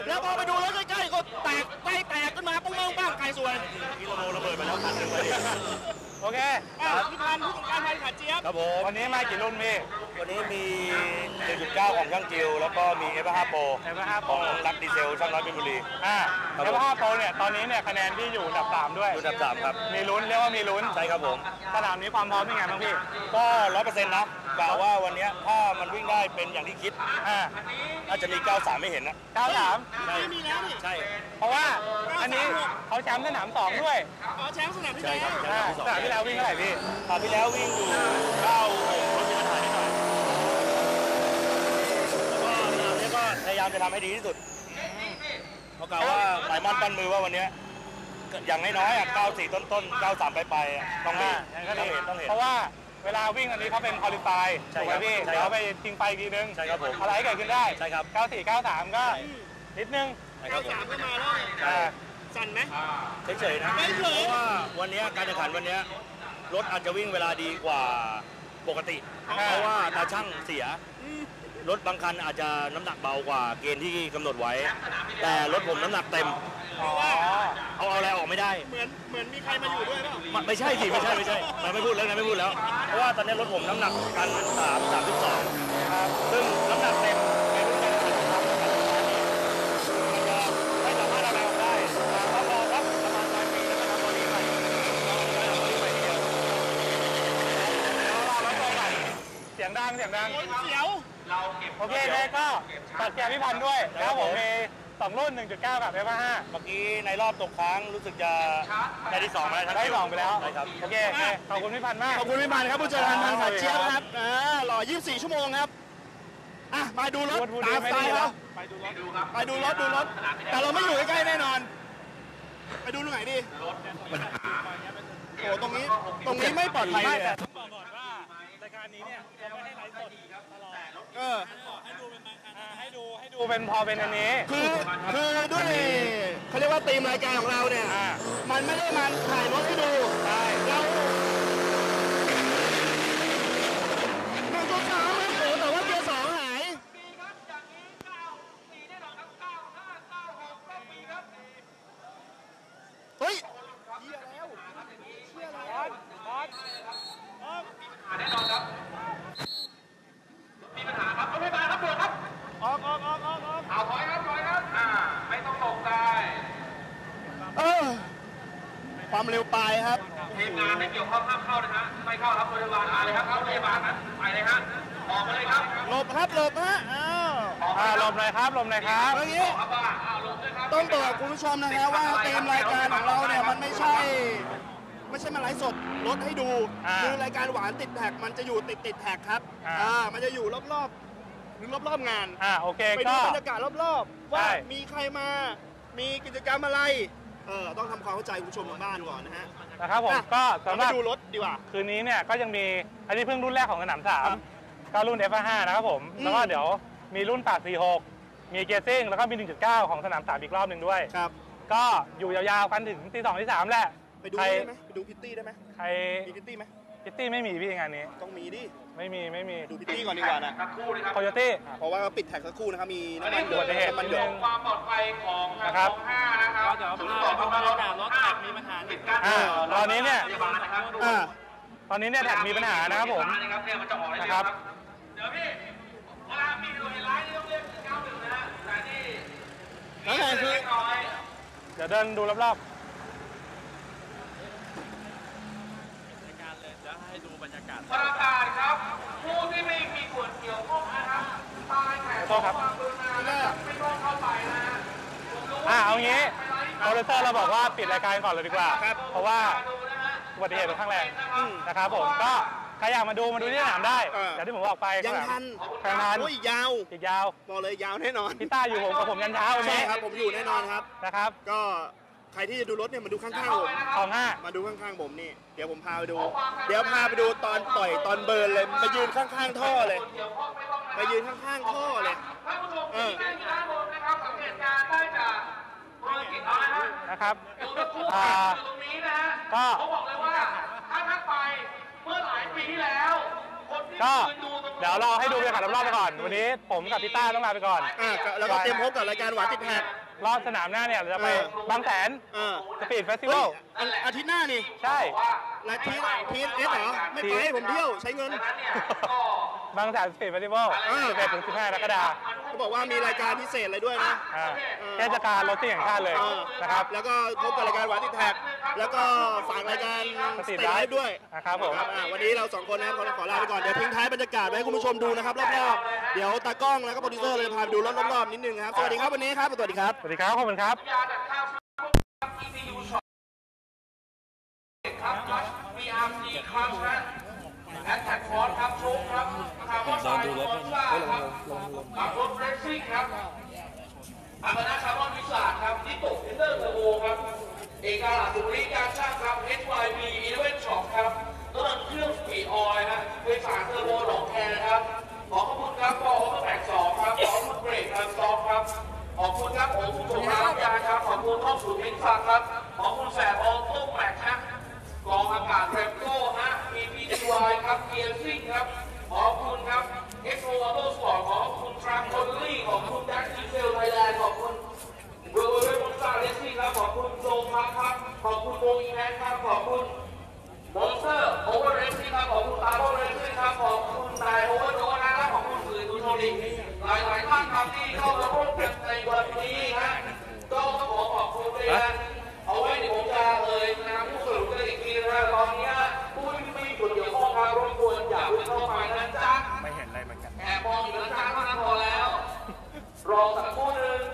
แล้วพอไปดูรถใกล้ๆก็แตกไฟแตกขึ้นมาปุ้งปังปังไก่สวยกิโลระเบิดไปแล้วคันหนึ่งเลย โอเคพี่พันผู้จัดการพันขาเจี๊ยบ ครับผมวันนี้มากี่รุ่นพี่ วันนี้มี1.9ของช่างจิว แล้วก็มี F5 Pro เอเวอร์ห้าขโปองรักดีเซลช่างน้อยเป็นบุรี อ่าครับเอผมเวอร์ห้าโปรเนี่ยตอนนี้เนี่ยคะแนนที่อยู่อันดับสามด้วยรุ่นดับ 3 ครับ มีลุ้นเรียกว่ามีลุ้นใช่ครับผม สนามนี้ความพร้อมเป็นไงบ้างพี่ ก็ 100%นะ กล่าวว่าวันเนี้ยถ้ามันวิ่งได้เป็นอย่างที่คิดอ่าน่าจะมี 93 ไม่เห็นนะเก้าสามใช่ใช่ เพราะว่าอันนี้เขาแชมป์สนามสองด้วยอ๋อแชมป์สนามที่ใช่แล้วครับอ่าสนามที่แล้ววิ่งเท่าไหร่พี่คราวที่แล้ววิ่งอยู่96รถมีปัญหานิดหน่อยแล้วก็สนามนี้ก็พยายามจะทำให้ดีที่สุดเพราะกล่าวว่าหมายมั่นปั้นมือว่าวันเนี้ยอย่างน้อยๆอะ94 ต้นๆ93ไปไปๆอะต้องเห็นอ่าต้องเห็นต้องเห็น เพราะว่า เวลาวิ่งอันนี้เขาเป็นคอลิฟายใช่ถูกไหคมรับพี่ใช่เดี๋ยวครับไปทิ้งไปอีกทีนึงใช่ครับผมอะไรเกิดขึ้นได้ใช่ครับ 94 93 ก็นิดนึงใช่ครับผม สามก็มาแล้วอ่า สั่นไหม เฉยๆนะเพราะว่าวันเนี้ยการแข่งขันวันเนี้ยรถอาจจะวิ่งเวลาดีกว่าปกติ เพราะว่าตาช่างเสีย รถบางคันอาจจะน้ำหนักเบากว่าเกณฑ์ที่กำหนดไว้ แต่รถผมน้ำหนักเต็มอ๋อ เอาเอาอะไรออกไม่ได้เหมือนเหมือนมีใครมาอยู่ด้วยเปล่าไม่ไม่ใช่สิไม่ใช่ไม่ใช่เราไม่พูดแล้วนะไม่พูดแล้ว เพราะว่าตอนนี้รถผมน้ำหนักกันสามสามสิบสองซึ่งน้ำหนักเต็มในรุ่นการแข่งขันครับมันจะไม่สามารถเอาอะไรออกได้ก็พอครับประมาณปลายปีแล้วนะครับตอนนี้ใหม่เราจะเอาตัวนี้ใหม่ทีเดียวเสียงดังเสียงดังเสียวเราเก็บโอเคเลยก็ตัดแกพี่พันธ์ด้วยแล้วผมมี สองรุ่น 1.9 กับ F5 เมื่อกี้ในรอบตกค้างรู้สึกจะได้ที่สองมาแล้วได้สองไปแล้ว ใช่ครับ โอเคโอเคขอบคุณพี่พันธ์มาก ขอบคุณพี่พันธ์ครับผู้จัดการพันขาเจี๊ยบครับอ่ารอ24 ชั่วโมงครับอะมาดูรถพูดพูดตามไม่สไตดีล์แล้เราวไปดูรถดูรถ แต่เราไม่อยู่ใกล้ๆแน่นอน ไปดูตรงไหนดีโอ้ตรงนี้ตรงนี้ไม่ปลอดภัยไม่เลยแต่อะ ต้องบอกก่อนว่ารายการนี้เนี่ยเราไม่ให้ไลฟ์สดตลอด เอออ่า ให้ดูให้ดูเป็นพอเป็นอันนี้ คือคือด้วยเขาเรียกว่าธีมรายการของเราเนี่ยอ่ามันไม่ได้มาถ่ายรถให้ดูใช่เราหนึ่งตัวสามครับโอ้แต่ว่าเกียร์สองหาย เฮ้ย มีปัญหาครับรถพยาบาลครับด่วนครับ ออกออกออกออกออก เอาถอยครับถอยครับ อ่า ไม่ต้องตกใจ เออ ความเร็วปลายครับ ทีม งานไม่เกี่ยวข้องห้ามเข้านะฮะไม่เข้าครับรถพยาบาลมาเลยครับรถพยาบาลนั้นไปเลยฮะออกมาเลยครับหลบครับหลบฮะอ้าวอ่าหลบหน่อยครับหลบหน่อยครับเมื่อกี้ครับว่าอ้าวลงด้วยครับต้องบอกคุณผู้ชมนะฮะว่าธีมรายการของเราเนี่ยมันไม่ใช่ ไม่ใช่มาไลฟ์สดรถให้ดูอ่าคือรายการหวานติดแท็กมันจะอยู่ติดติดแท็กครับอ่า อ่ามันจะอยู่รอบๆหรือรอบๆงาน อ่าโอเคไปก็ดูบรรยากาศรอบๆ ว่าใช่ มีใครมา มีกิจกรรมอะไร เออต้องทำความเข้าใจคุณผู้ชมทางบ้านก่อนนะฮะ นะครับผม อะ ก็สำหรับเรามาดูรถดีกว่า คืนนี้เนี่ยก็ยังมีอันนี้เพิ่งรุ่นแรกของสนามสามครับก็รุ่น F5 นะครับผม อืม แล้วก็เดี๋ยวมีรุ่นปาก46 มีเกียร์ซิ่งแล้วก็มี 1.9 ของสนามสามอีกรอบหนึ่งด้วย ครับ ก็อยู่ยาวๆกันถึงตีสองตีสามแหละไปดูใครได้ไหมไปดูพิตตี้ได้ไหมใครมีพิตตี้ไหมพิตตี้ไม่มีพี่งานนี้ ต้องมีดิ ไม่มีไม่มีดูพิตตี้ก่อนดีกว่านะครับคู่เลยครับโคโยตี้ เพราะว่าปิดแท็กสักครู่นะครับมีน้ำมันหยอุดบัติเหตุน้ำมันหยนิดดนึงความปลอดภัยของนะครับของห้านะครับถึงบอกว่าเราด่ารถแท็กมีปัญหาปิดกั้นอ่าตอนนี้เนี่ยพยาบาลนะครับอ่าตอนนี้เนี่ยแท็กมีปัญหานะครับผมนะครับเนี่ยมันจะออกได้นะเร็วคครัรับบเดี๋ยวพี่เวลาพี่ดูเห็นไลน์นี่ต้องเรียกเก้าหนึ่งนะฮะแต่นี่แล้วไงคือเล็กน้อยเดี๋ยวเดินดูรอบ ประกาศครับ ผู้ที่ไม่มีส่วนเกี่ยวข้องนะครับตายแขๆกขอโทษครับไม่ต้องเข้าไปนะฮะอ่าเอางี้โปรดิวเซอร์เราบอกว่าปิดรายการก่อนเลยดีกว่าเพราะว่าอุบัติเหตุค่อนข้างแรงนะครับผมก็ใครอยากมาดูมาดูที่สนามได้เอออย่างที่ผมบอกไปยังทันยังทันโอ้ยอีกยาวอีกยาวบอกเลยยาวแน่นอนพี่ต้าอยู่ผมกับผมยันเช้าวันใช่นี้ครับผมอยู่แน่นอนครับนะครับ ก็ ใครที่จะดูรถเนี่ยมาดูข้างๆผมของห้ามาดูข้างๆผมนี่ เดี๋ยวผมพาไปดู เดี๋ยวพาไปดูตอนปล่อยตอนเบิร์นเลยมายืนข้างๆท่อเลยมายืนข้างๆท่อเลยท่านผู้ชมเออที่นั่งอยู่ด้านบนนะครับสังเกตการณ์ได้จากธุรกิจน้อยนะนะครับอยู่ตรงคู่อ่าอยู่ตรงนี้นะฮะก็เขาบอกเลยว่าถ้าทักไปเมื่อหลายปีที่แล้วคนที่ก็ยืนดูตรงเดี๋ยวเราให้ดูบรรยากาศรอบๆไปก่อน วันนี้ผมกับพี่ต้าต้องลาไปก่อนอะก็แล้วก็เตรียมพบกับรายการหวานติดแทร็ก รอบสนามหน้าเนี่ยเราจะไปเออ บางแสนเออ Speed Festival เฮ้ยลอาอาทิตย์หน้านี่ใช่และ TTS เหรอ ไม่ไปผมเที่ยวใช้เงินนั้นเนี่ยก็บางแสน Speed Festival เออ 11ถึง15กรกฎาคมเขาบอกว่ามีรายการพิเศษอะไรด้วยนะ อ่าเทศกาลรถซิ่งแห่งชาติเลยเออนะครับ แล้วก็พบกับรายการหวานติดแทร็กแล้วก็ฝากรายการ Street Live ด้วยนะครับผมอ่าวันนี้เราสองคนนะครับขอขอลาไปก่อน เดี๋ยวทิ้งท้ายบรรยากาศไว้ให้คุณผู้ชมดูนะครับรอบๆเดี๋ยวตากล้องแล้วก็โปรดิวเซอร์เลยพาไปดูรอบๆนิดนึงครับสวัสดีครับวันนี้ครับสวัสดีครับสวัสดีครับขอบคุณครับยาดักข้าวครับ ECU Shop ครับ Clutch VRC Clutch นะแอดแท็กฟอร์ครับโชคครับคาร์บอนไฟฟอร์ซ่าครับขับรถเรซซิ่งครับอัปนาคาร์บอนวิสาครับนิโตเทนเดอร์เทอร์โบครับ เอกาลาสุริ ขอบคุณครับผมสุภาพยาครับ ขอบคุณท่อสูตรมินฟังครับ ขอบคุณแสบออโต้แบกฮะกองอากาศแรมโก้ฮะ PPTY ครับเกียร์ซิ่งครับ ขอบคุณครับ Expo Auto Sport ขอบคุณทรัคโคลลี่ขอบคุณแจ็คดีเซลไทยแลนด์ขอบคุณเวอร์เวอร์มอนสตาเลสซิ่ครับขอบคุณโจครับครับ ขอบคุณโมอีแมนครับขอบคุณมอนสเตอร์โอเวอร์เรสซิ่ครับขอบคุณตาโบเรสซิ่ครับขอบคุณนายโอเว Rosa Corner.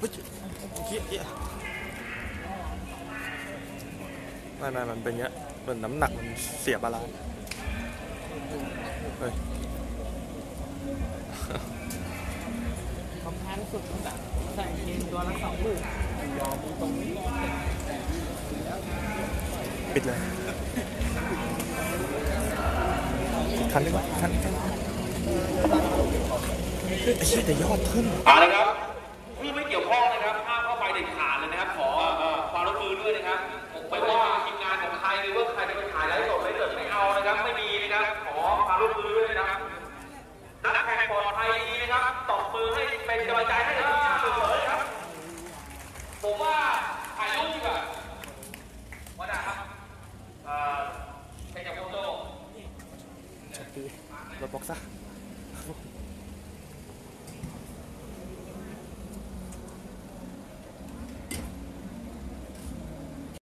Which, yeah, yeah. รู่หนึงฮ้ยเฮียเฮียไม่ไม่มันเป็นเงี้ยเหมือนน้ำหนักมันเสียบาลานซ์เฮ้ยปิดเลยอีกคันหนึงวะอีกคันหนึ่งไอ้เชี่ยแต่ยอดขึ้นเอาละครับ